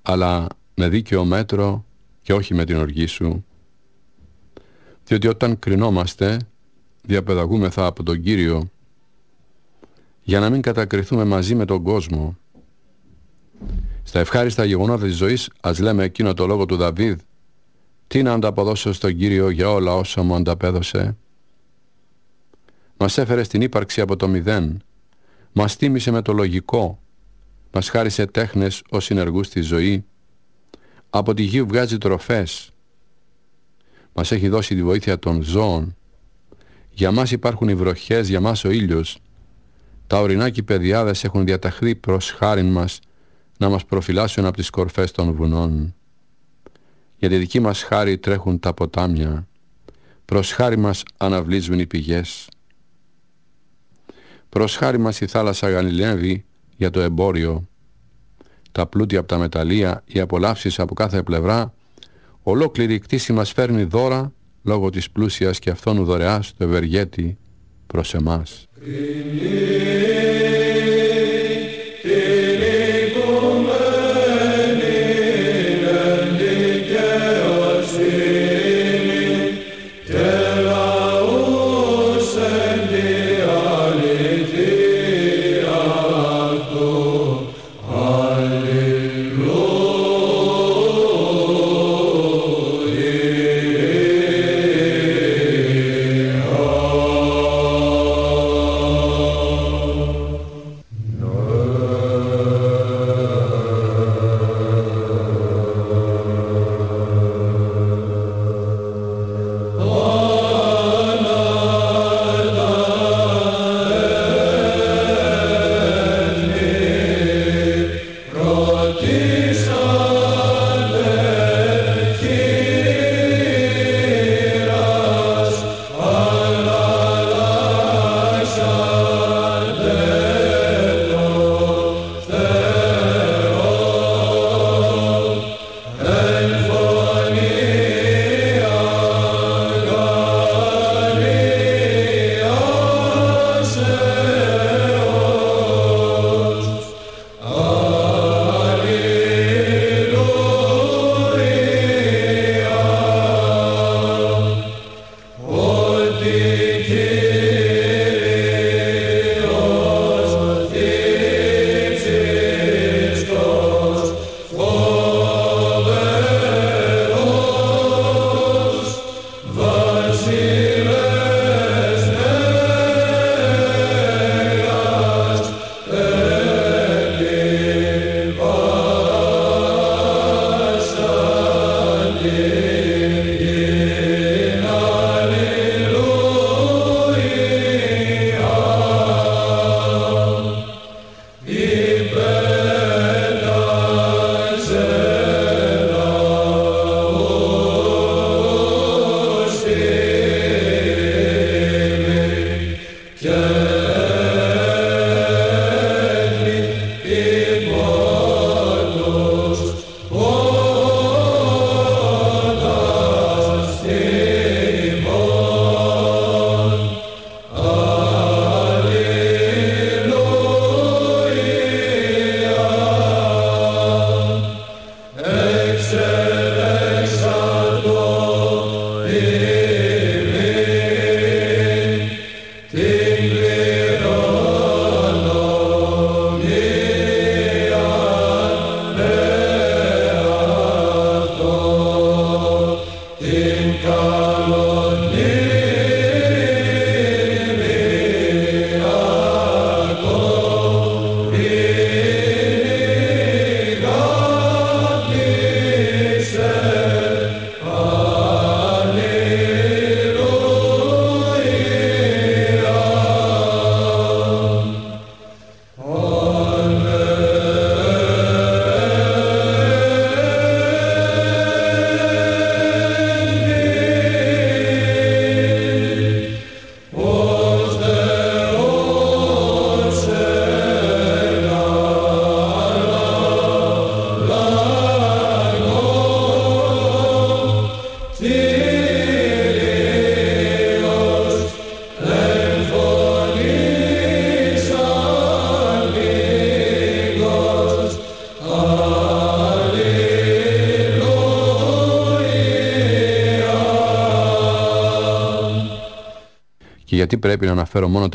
αλλά με δίκαιο μέτρο και όχι με την οργή σου. Διότι όταν κρινόμαστε διαπαιδαγούμεθα από τον Κύριο για να μην κατακριθούμε μαζί με τον κόσμο. Στα ευχάριστα γεγονότα της ζωής ας λέμε εκείνο το λόγο του Δαβίδ τι να ανταποδώσω στον Κύριο για όλα όσα μου ανταπέδωσε. Μας έφερε στην ύπαρξη από το μηδέν. Μας τίμησε με το λογικό. Μας χάρισε τέχνες ως συνεργούς στη ζωή. Από τη γη βγάζει τροφές. Μας έχει δώσει τη βοήθεια των ζώων. Για μας υπάρχουν οι βροχές, για μας ο ήλιος. Τα ορεινά παιδιάδες έχουν διαταχθεί προς χάριν μας να μας προφυλάσσουν από τις κορφές των βουνών. Για τη δική μας χάρη τρέχουν τα ποτάμια, προς χάρη μας αναβλύζουν οι πηγές. Προς χάρη μας η θάλασσα γανιλεύει για το εμπόριο. Τα πλούτια από τα μεταλλεία, οι απολαύσεις από κάθε πλευρά, ολόκληρη η κτήση μας φέρνει δώρα λόγω της πλούσιας και αυτόνου δωρεάς του ευεργέτη προς εμάς.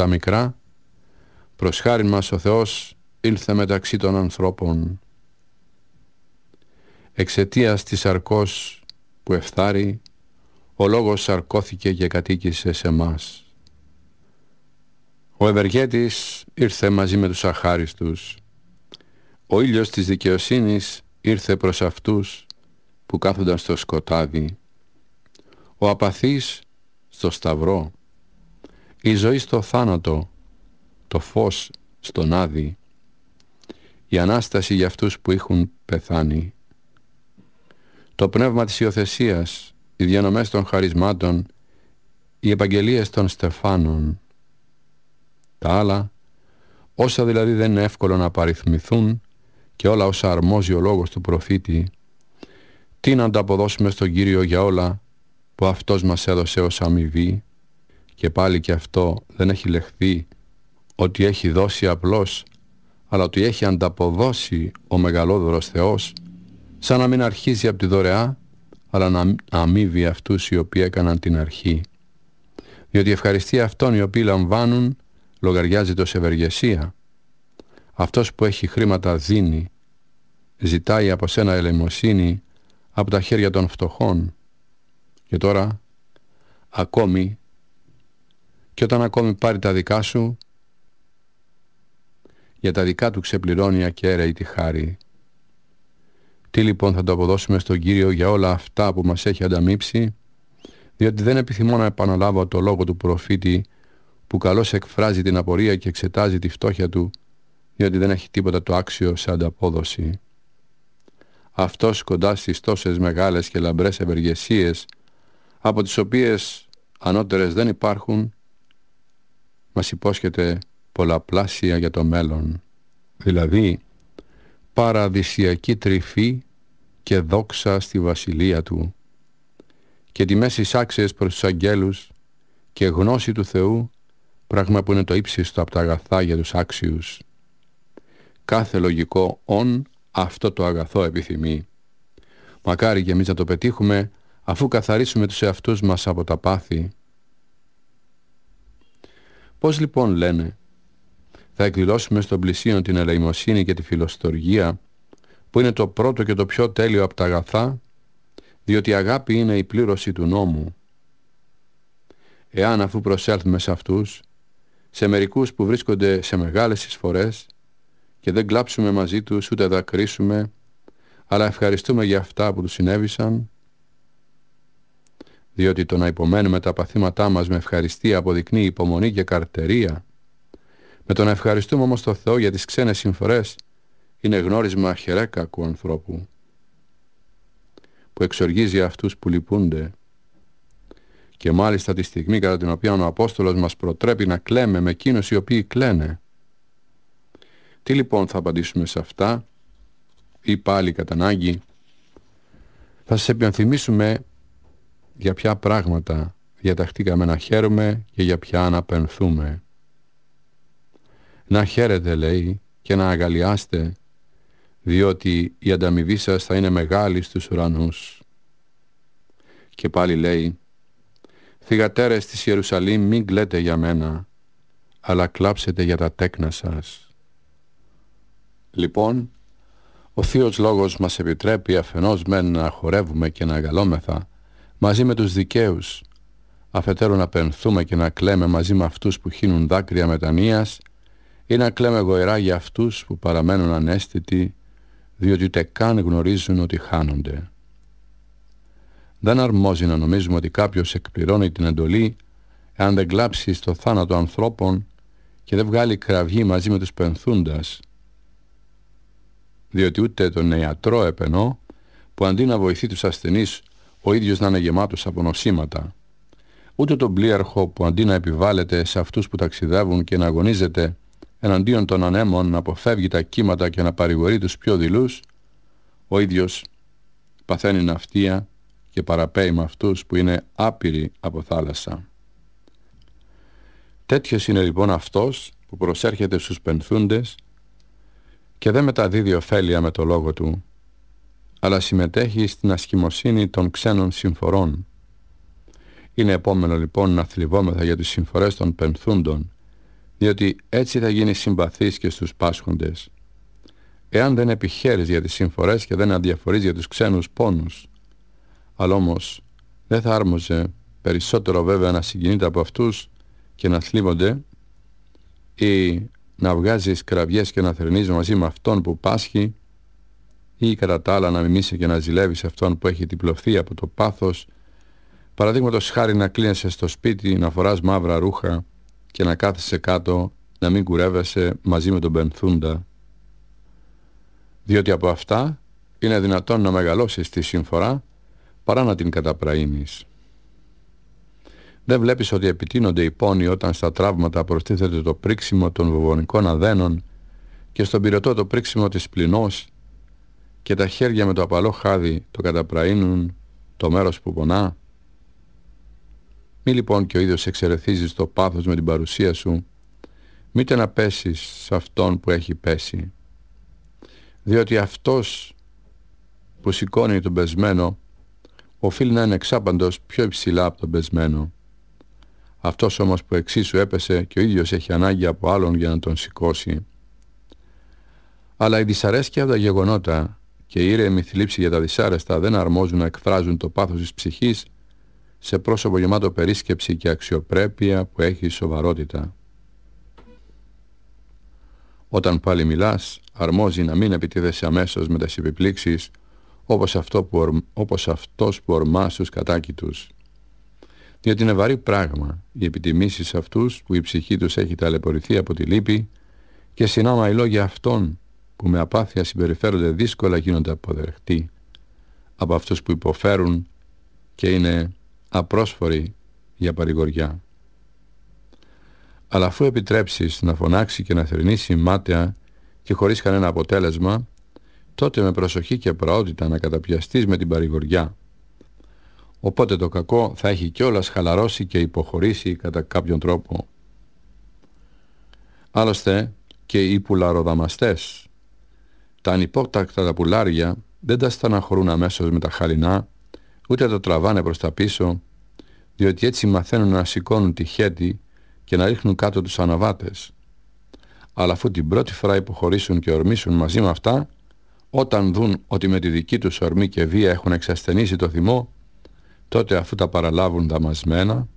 Τα μικρά. Προς χάριν μας ο Θεός ήλθε μεταξύ των ανθρώπων. Εξαιτίας της αρκός που εφθάρει, ο λόγος σαρκώθηκε και κατοίκησε σε μας. Ο Ευεργέτης ήρθε μαζί με τους αχάριστους. Ο ήλιος της δικαιοσύνης ήρθε προς αυτούς που κάθονταν στο σκοτάδι. Ο απαθής στο σταυρό. Η ζωή στο θάνατο. Το φως στον άδει. Η Ανάσταση για αυτούς που έχουν πεθάνει. Το πνεύμα της υιοθεσίας, οι διανομές των χαρισμάτων, οι επαγγελίες των στεφάνων. Τα άλλα, όσα δηλαδή δεν είναι εύκολο να παριθμηθούν και όλα όσα αρμόζει ο λόγος του προφήτη, τι να ανταποδώσουμε στον Κύριο για όλα που Αυτός μας έδωσε ως αμοιβή και πάλι και αυτό δεν έχει λεχθεί ότι έχει δώσει απλώς αλλά ότι έχει ανταποδώσει ο μεγαλόδωρος Θεός σαν να μην αρχίζει από τη δωρεά αλλά να αμείβει αυτούς οι οποίοι έκαναν την αρχή. Διότι η ευχαριστία αυτών οι οποίοι λαμβάνουν λογαριάζεται ως ευεργεσία. Αυτός που έχει χρήματα δίνει ζητάει από σένα ελεημοσύνη από τα χέρια των φτωχών. Και τώρα ακόμη και όταν ακόμη πάρει τα δικά σου για τα δικά του ξεπληρώνει ακέραιη τη χάρη. Τι λοιπόν θα το αποδώσουμε στον Κύριο για όλα αυτά που μας έχει ανταμείψει; Διότι δεν επιθυμώ να επαναλάβω το λόγο του προφήτη που καλώς εκφράζει την απορία και εξετάζει τη φτώχεια του διότι δεν έχει τίποτα το άξιο σε ανταπόδοση. Αυτός κοντά στις τόσες μεγάλες και λαμπρές ευεργεσίες από τις οποίες ανώτερες δεν υπάρχουν μας υπόσχεται πολλαπλάσια για το μέλλον. Δηλαδή παραδυσιακή τρυφή και δόξα στη βασιλεία του. Και τιμές άξιες προς τους αγγέλους και γνώση του Θεού πράγμα που είναι το ύψιστο από τα αγαθά για τους άξιους. Κάθε λογικό όν αυτό το αγαθό επιθυμεί. Μακάρι και εμείς να το πετύχουμε αφού καθαρίσουμε τους εαυτούς μας από τα πάθη. Πώς λοιπόν λένε, θα εκδηλώσουμε στον πλησίον την ελεημοσύνη και τη φιλοστοργία, που είναι το πρώτο και το πιο τέλειο από τα αγαθά, διότι η αγάπη είναι η πλήρωση του νόμου. Εάν αφού προσέλθουμε σε αυτούς, σε μερικούς που βρίσκονται σε μεγάλες εισφορές και δεν κλάψουμε μαζί τους ούτε δακρύσουμε, αλλά ευχαριστούμε για αυτά που τους συνέβησαν, διότι το να υπομένουμε τα παθήματά μας με ευχαριστία αποδεικνύει υπομονή και καρτερία. Με το να ευχαριστούμε όμως το Θεό για τις ξένες συμφορές είναι γνώρισμα χερέκακου ανθρώπου που εξοργίζει αυτούς που λυπούνται και μάλιστα τη στιγμή κατά την οποία ο Απόστολος μας προτρέπει να κλαίμε με εκείνους οι οποίοι κλαίνε. Τι λοιπόν θα απαντήσουμε σε αυτά; Ή πάλι κατά ανάγκη θα σας επιανθυμίσουμε για ποια πράγματα διαταχτήκαμε να χαίρουμε και για ποια να πενθούμε. Να χαίρετε λέει και να αγαλιάστε διότι η ανταμοιβή σας θα είναι μεγάλη στους ουρανούς. Και πάλι λέει «Θυγατέρες της Ιερουσαλήμ μην κλαίτε για μένα, αλλά κλάψετε για τα τέκνα σας». Λοιπόν, ο Θείος Λόγος μας επιτρέπει αφενός μεν να χορεύουμε και να αγαλόμεθα, μαζί με τους δικαίους, αφετέρου να πενθούμε και να κλαίμε μαζί με αυτούς που χύνουν δάκρυα μετανοίας ή να κλαίμε γοηρά για αυτούς που παραμένουν ανέστητοι διότι ούτε καν γνωρίζουν ότι χάνονται. Δεν αρμόζει να νομίζουμε ότι κάποιος εκπληρώνει την εντολή εάν δεν κλάψει στο θάνατο ανθρώπων και δεν βγάλει κραυγή μαζί με τους πενθούντας διότι ούτε τον ιατρό επενώ που αντί να βοηθεί τους ασθενείς ο ίδιος να είναι γεμάτος από νοσήματα. Ούτε τον πλοίαρχο που αντί να επιβάλλεται σε αυτούς που ταξιδεύουν και να αγωνίζεται εναντίον των ανέμων να αποφεύγει τα κύματα και να παρηγορεί τους πιο δειλούς, ο ίδιος παθαίνει ναυτία και παραπέει με αυτούς που είναι άπειροι από θάλασσα. Τέτοιος είναι λοιπόν αυτός που προσέρχεται στους πενθούντες και δεν μεταδίδει ωφέλεια με το λόγο του, αλλά συμμετέχει στην ασχημοσύνη των ξένων συμφορών. Είναι επόμενο λοιπόν να θλιβόμεθα για τις συμφορές των πενθούντων, διότι έτσι θα γίνει συμπαθής και στους πάσχοντες. Εάν δεν επιχαίρεις για τις συμφορές και δεν αδιαφορείς για τους ξένους πόνους, αλλά όμως δεν θα άρμοζε περισσότερο βέβαια να συγκινείται από αυτούς και να θλίβονται ή να βγάζεις κραυγές και να θερνείς μαζί με αυτόν που πάσχει ή κατά τα άλλα να μιμήσει και να ζηλεύεις αυτόν που έχει τυπλωθεί από το πάθος παραδείγματος χάρη να κλείνεσαι στο σπίτι, να φοράς μαύρα ρούχα και να κάθεσαι κάτω να μην κουρεύεσαι μαζί με τον πενθούντα διότι από αυτά είναι δυνατόν να μεγαλώσεις τη συμφορά παρά να την καταπραίνεις. Δεν βλέπεις ότι επιτείνονται οι πόνοι όταν στα τραύματα προστίθεται το πρίξιμο των βοβονικών αδένων και στον πυρετό το πρίξιμο της πληνός και τα χέρια με το απαλό χάδι το καταπραίνουν το μέρος που πονά. Μη λοιπόν και ο ίδιος εξαιρεθίζεις το πάθος με την παρουσία σου, μήτε να πέσεις σε αυτόν που έχει πέσει. Διότι αυτός που σηκώνει τον πεσμένο οφείλει να είναι εξάπαντος πιο υψηλά από τον πεσμένο. Αυτός όμως που εξίσου έπεσε και ο ίδιος έχει ανάγκη από άλλον για να τον σηκώσει. Αλλά η δυσαρέσκεια από τα γεγονότα και η ήρεμη θλίψη για τα δυσάρεστα δεν αρμόζουν να εκφράζουν το πάθος της ψυχής σε πρόσωπο γεμάτο περίσκεψη και αξιοπρέπεια που έχει σοβαρότητα. Όταν πάλι μιλάς, αρμόζει να μην επιτίθεσαι αμέσως με τις επιπλήξεις όπως, αυτό που, όπως αυτός που ορμάς στους κατάκητους. Διότι είναι βαρύ πράγμα οι επιτιμήσεις αυτούς που η ψυχή τους έχει ταλαιπωρηθεί από τη λύπη και συνάμα οι λόγια αυτών που με απάθεια συμπεριφέρονται δύσκολα γίνονται αποδεχτοί από αυτούς που υποφέρουν και είναι απρόσφοροι για παρηγοριά. Αλλά αφού επιτρέψεις να φωνάξει και να θρυνήσει μάταια και χωρίς κανένα αποτέλεσμα, τότε με προσοχή και προότητα να καταπιαστείς με την παρηγοριά. Οπότε το κακό θα έχει κιόλας χαλαρώσει και υποχωρήσει κατά κάποιον τρόπο. Άλλωστε και οι πουλαροδαμαστές, τα ανυπόκτακτα τα πουλάρια δεν τα σταναχωρούν αμέσως με τα χαλινά, ούτε τα τραβάνε προς τα πίσω, διότι έτσι μαθαίνουν να σηκώνουν τη χέτη και να ρίχνουν κάτω τους αναβάτες. Αλλά αφού την πρώτη φορά υποχωρήσουν και ορμήσουν μαζί με αυτά, όταν δουν ότι με τη δική τους ορμή και βία έχουν εξασθενήσει το θυμό, τότε αφού τα παραλάβουν δαμασμένα,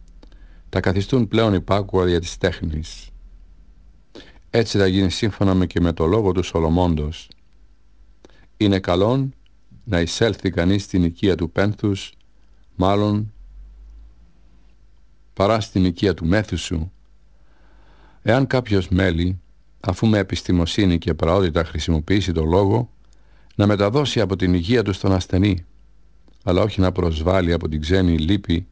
τα καθιστούν πλέον υπάκουα για της τέχνης. Έτσι θα γίνει σύμφωνα με και με το λόγο του Σολομώντος. Είναι καλόν να εισέλθει κανείς στην οικία του πένθους, μάλλον παρά στην οικία του μέθουσου. Εάν κάποιος μέλη, αφού με επιστημοσύνη και πραότητα χρησιμοποιήσει το λόγο, να μεταδώσει από την υγεία του στον ασθενή, αλλά όχι να προσβάλλει από την ξένη λύπη,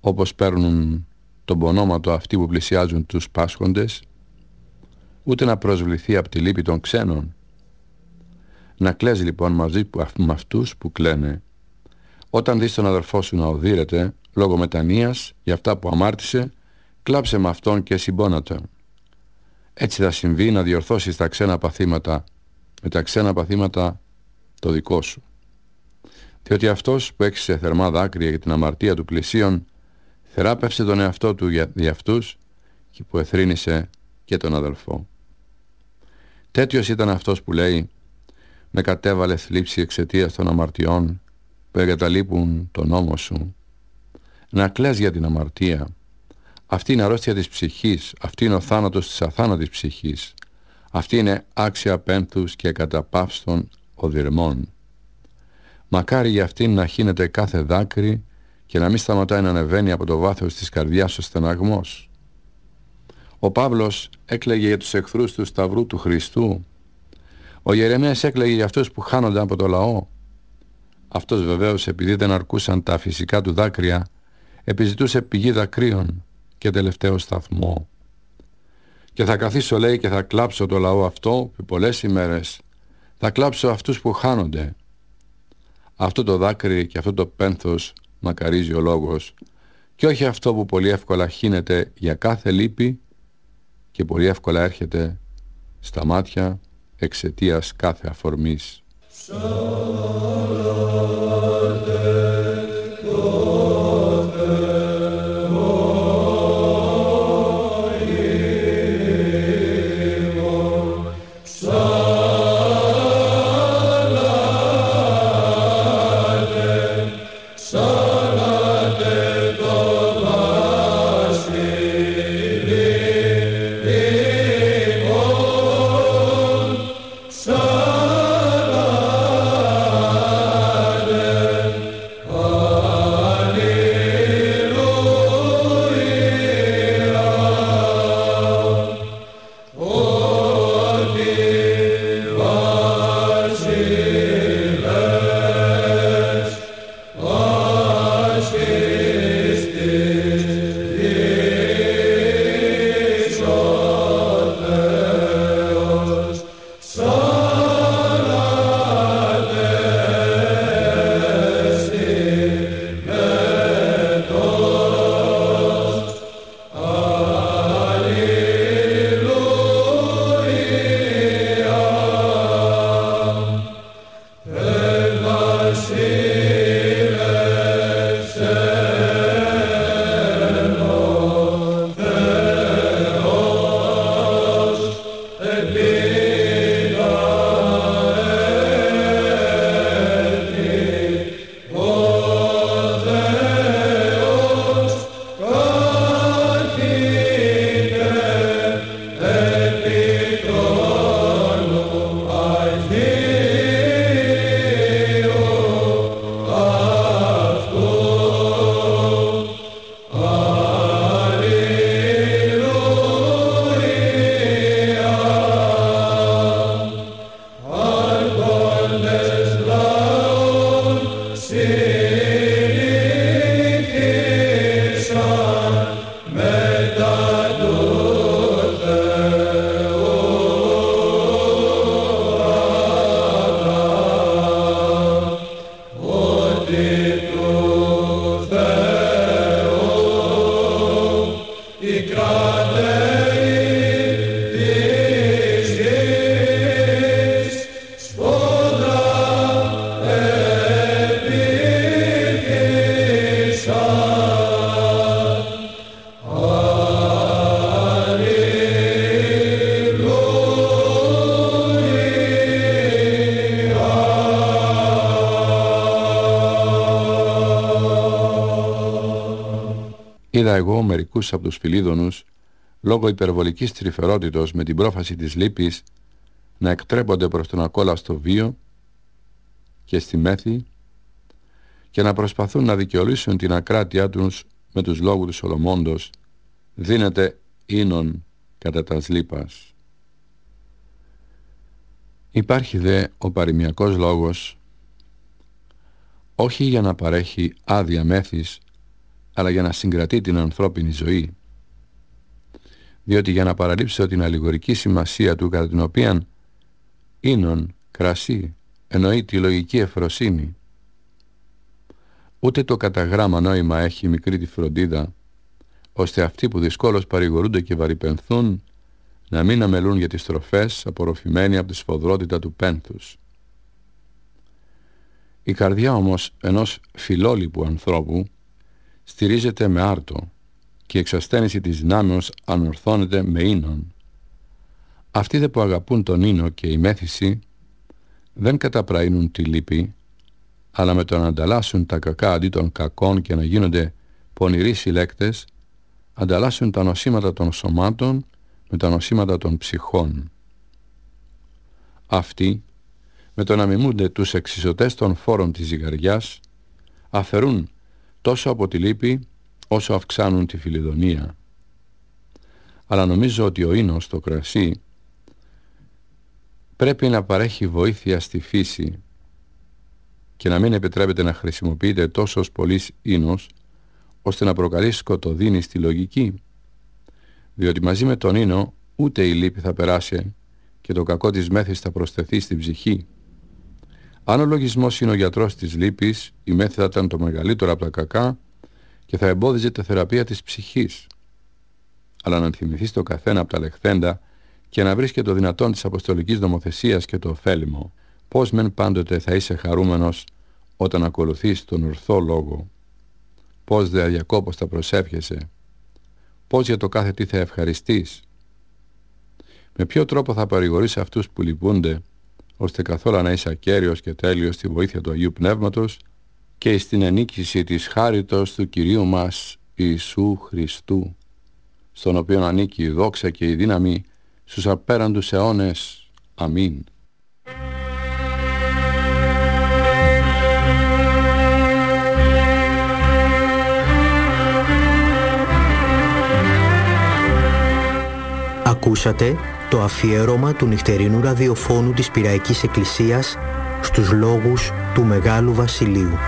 όπως παίρνουν τον πονόματο αυτοί που πλησιάζουν τους πάσχοντες, ούτε να προσβληθεί από τη λύπη των ξένων. Να κλαις λοιπόν μαζί με αυτούς που κλαίνε. Όταν δεις τον αδερφό σου να οδύρεται, λόγω μετανοίας, για αυτά που αμάρτησε, κλάψε με αυτόν και συμπόνατε. Έτσι θα συμβεί να διορθώσεις τα ξένα παθήματα, με τα ξένα παθήματα το δικό σου. Διότι αυτός που έξισε θερμά δάκρυα για την αμαρτία του πλησίον, θεράπευσε τον εαυτό του για, για αυτούς και που εθρύνησε και τον αδελφό. Τέτοιος ήταν αυτός που λέει «Με κατέβαλε θλίψη εξαιτίας των αμαρτιών που εγκαταλείπουν τον νόμο σου». Να κλαις για την αμαρτία. Αυτή είναι αρρώστια της ψυχής, αυτή είναι ο θάνατος της αθάνατης ψυχής. Αυτή είναι άξια πένθους και καταπαύστων οδυρμών. Μακάρι για αυτήν να χύνεται κάθε δάκρυ και να μην σταματάει να ανεβαίνει από το βάθος της καρδιάς ο στεναγμός. Ο Παύλος έκλαιγε για τους εχθρούς του Σταυρού του Χριστού. Ο Γερεμέας έκλαιγε για αυτούς που χάνονται από το λαό. Αυτός βεβαίως επειδή δεν αρκούσαν τα φυσικά του δάκρυα, επιζητούσε πηγή δακρύων και τελευταίο σταθμό. Και θα καθίσω λέει και θα κλάψω το λαό αυτό που πολλές ημέρες θα κλάψω αυτούς που χάνονται. Αυτό το δάκρυ και αυτό το πένθος μακαρίζει ο λόγος και όχι αυτό που πολύ εύκολα χύνεται για κάθε λύπη και πολύ εύκολα έρχεται στα μάτια εξαιτίας κάθε αφορμής. Εγώ μερικούς από τους φιλίδωνους λόγω υπερβολικής τρυφερότητος με την πρόφαση της λύπης να εκτρέπονται προς τον ακόλαστο βίο και στη μέθη και να προσπαθούν να δικαιολύσουν την ακράτειά τους με τους λόγους του Σολομώντος δίνεται ίνον κατά τας λύπας. Υπάρχει δε ο παροιμιακός λόγος όχι για να παρέχει άδεια μέθης αλλά για να συγκρατεί την ανθρώπινη ζωή διότι για να παραλείψω την αλληγορική σημασία του κατά την οποία ίνον, κρασί, εννοεί τη λογική εφροσύνη. Ούτε το καταγράμμα νόημα έχει μικρή τη φροντίδα, ώστε αυτοί που δυσκόλως παρηγορούνται και βαρυπενθούν να μην αμελούν για τις τροφές απορροφημένοι από τη σφοδρότητα του πένθους. Η καρδιά όμως ενός φιλόλοιπου ανθρώπου στηρίζεται με άρτο και η εξασθένηση της δυνάμεως ανορθώνεται με ίνον. Αυτοί δε που αγαπούν τον ίνο και η μέθηση δεν καταπραίνουν τη λύπη, αλλά με το να ανταλλάσσουν τα κακά αντί των κακών και να γίνονται πονηροί συλλέκτες, ανταλλάσσουν τα νοσήματα των σωμάτων με τα νοσήματα των ψυχών. Αυτοί, με το να μιμούνται τους εξισωτές των φόρων της ζυγαριάς, αφαιρούν τόσο από τη λύπη όσο αυξάνουν τη φιλιδονία. Αλλά νομίζω ότι ο ίνος, το κρασί, πρέπει να παρέχει βοήθεια στη φύση και να μην επιτρέπεται να χρησιμοποιείται τόσος πολύς ίνος ώστε να προκαλεί σκοτωδίνη στη λογική διότι μαζί με τον ίνο ούτε η λύπη θα περάσει και το κακό της μέθης θα προσθεθεί στην ψυχή. Αν ο λογισμός είναι ο γιατρός της λύπης, η μέθη θα ήταν το μεγαλύτερο από τα κακά και θα εμπόδιζε τη θεραπεία της ψυχής. Αλλά να θυμηθείς το καθένα από τα λεχθέντα και να βρεις και το δυνατόν της αποστολικής νομοθεσίας και το ωφέλιμο. Πώς μεν πάντοτε θα είσαι χαρούμενος όταν ακολουθείς τον ορθό λόγο. Πώς δε αδιακόπως θα προσεύχεσαι. Πώς για το κάθε τι θα ευχαριστείς. Με ποιο τρόπο θα παρηγορείς αυτούς που λυπούνται ώστε καθόλου να είσαι ακέριος και τέλειος στη βοήθεια του Αγίου Πνεύματος και στην ενίκηση της χάριτος του Κυρίου μας Ιησού Χριστού, στον οποίο ανήκει η δόξα και η δύναμη στους απέραντους αιώνες. Αμήν. Ακούσατε το αφιέρωμα του νυχτερινού ραδιοφώνου της Πυραϊκής Εκκλησίας στους λόγους του Μεγάλου Βασιλείου.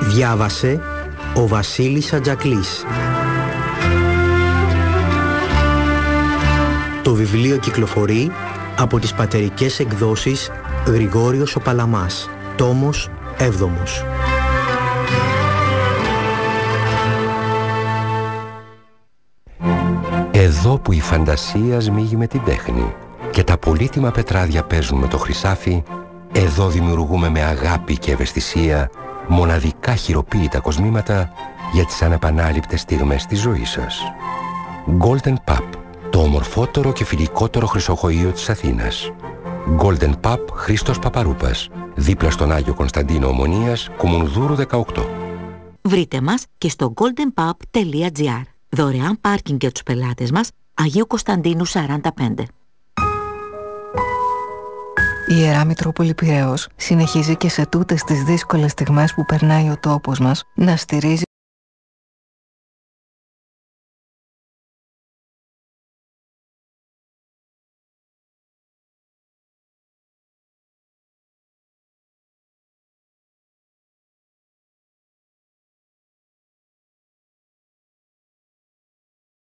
Διάβασε ο Βασίλης Ατζακλής. Το βιβλίο κυκλοφορεί από τις πατερικές εκδόσεις Γρηγόριος ο Παλαμάς, τόμος 7 Εδώ που η φαντασία σμίγει με την τέχνη και τα πολύτιμα πετράδια παίζουν με το χρυσάφι, εδώ δημιουργούμε με αγάπη και ευαισθησία μοναδικά χειροποίητα κοσμήματα για τις ανεπανάληπτες στιγμές της ζωής σας. Golden Pub, το ομορφότερο και φιλικότερο χρυσοχοείο της Αθήνας. Golden Pub Χρήστος Παπαρούπας, δίπλα στον Άγιο Κωνσταντίνο Ομονίας, Κουμουνδούρου 18. Βρείτε μας και στο goldenpub.gr. Δωρεάν πάρκινγκ για τους πελάτες μας, Αγίου Κωνσταντίνου 45. Η Ιερά Μητρόπολη Πειραιός συνεχίζει και σε τούτες τις δύσκολες στιγμές που περνάει ο τόπος μας να στηρίζει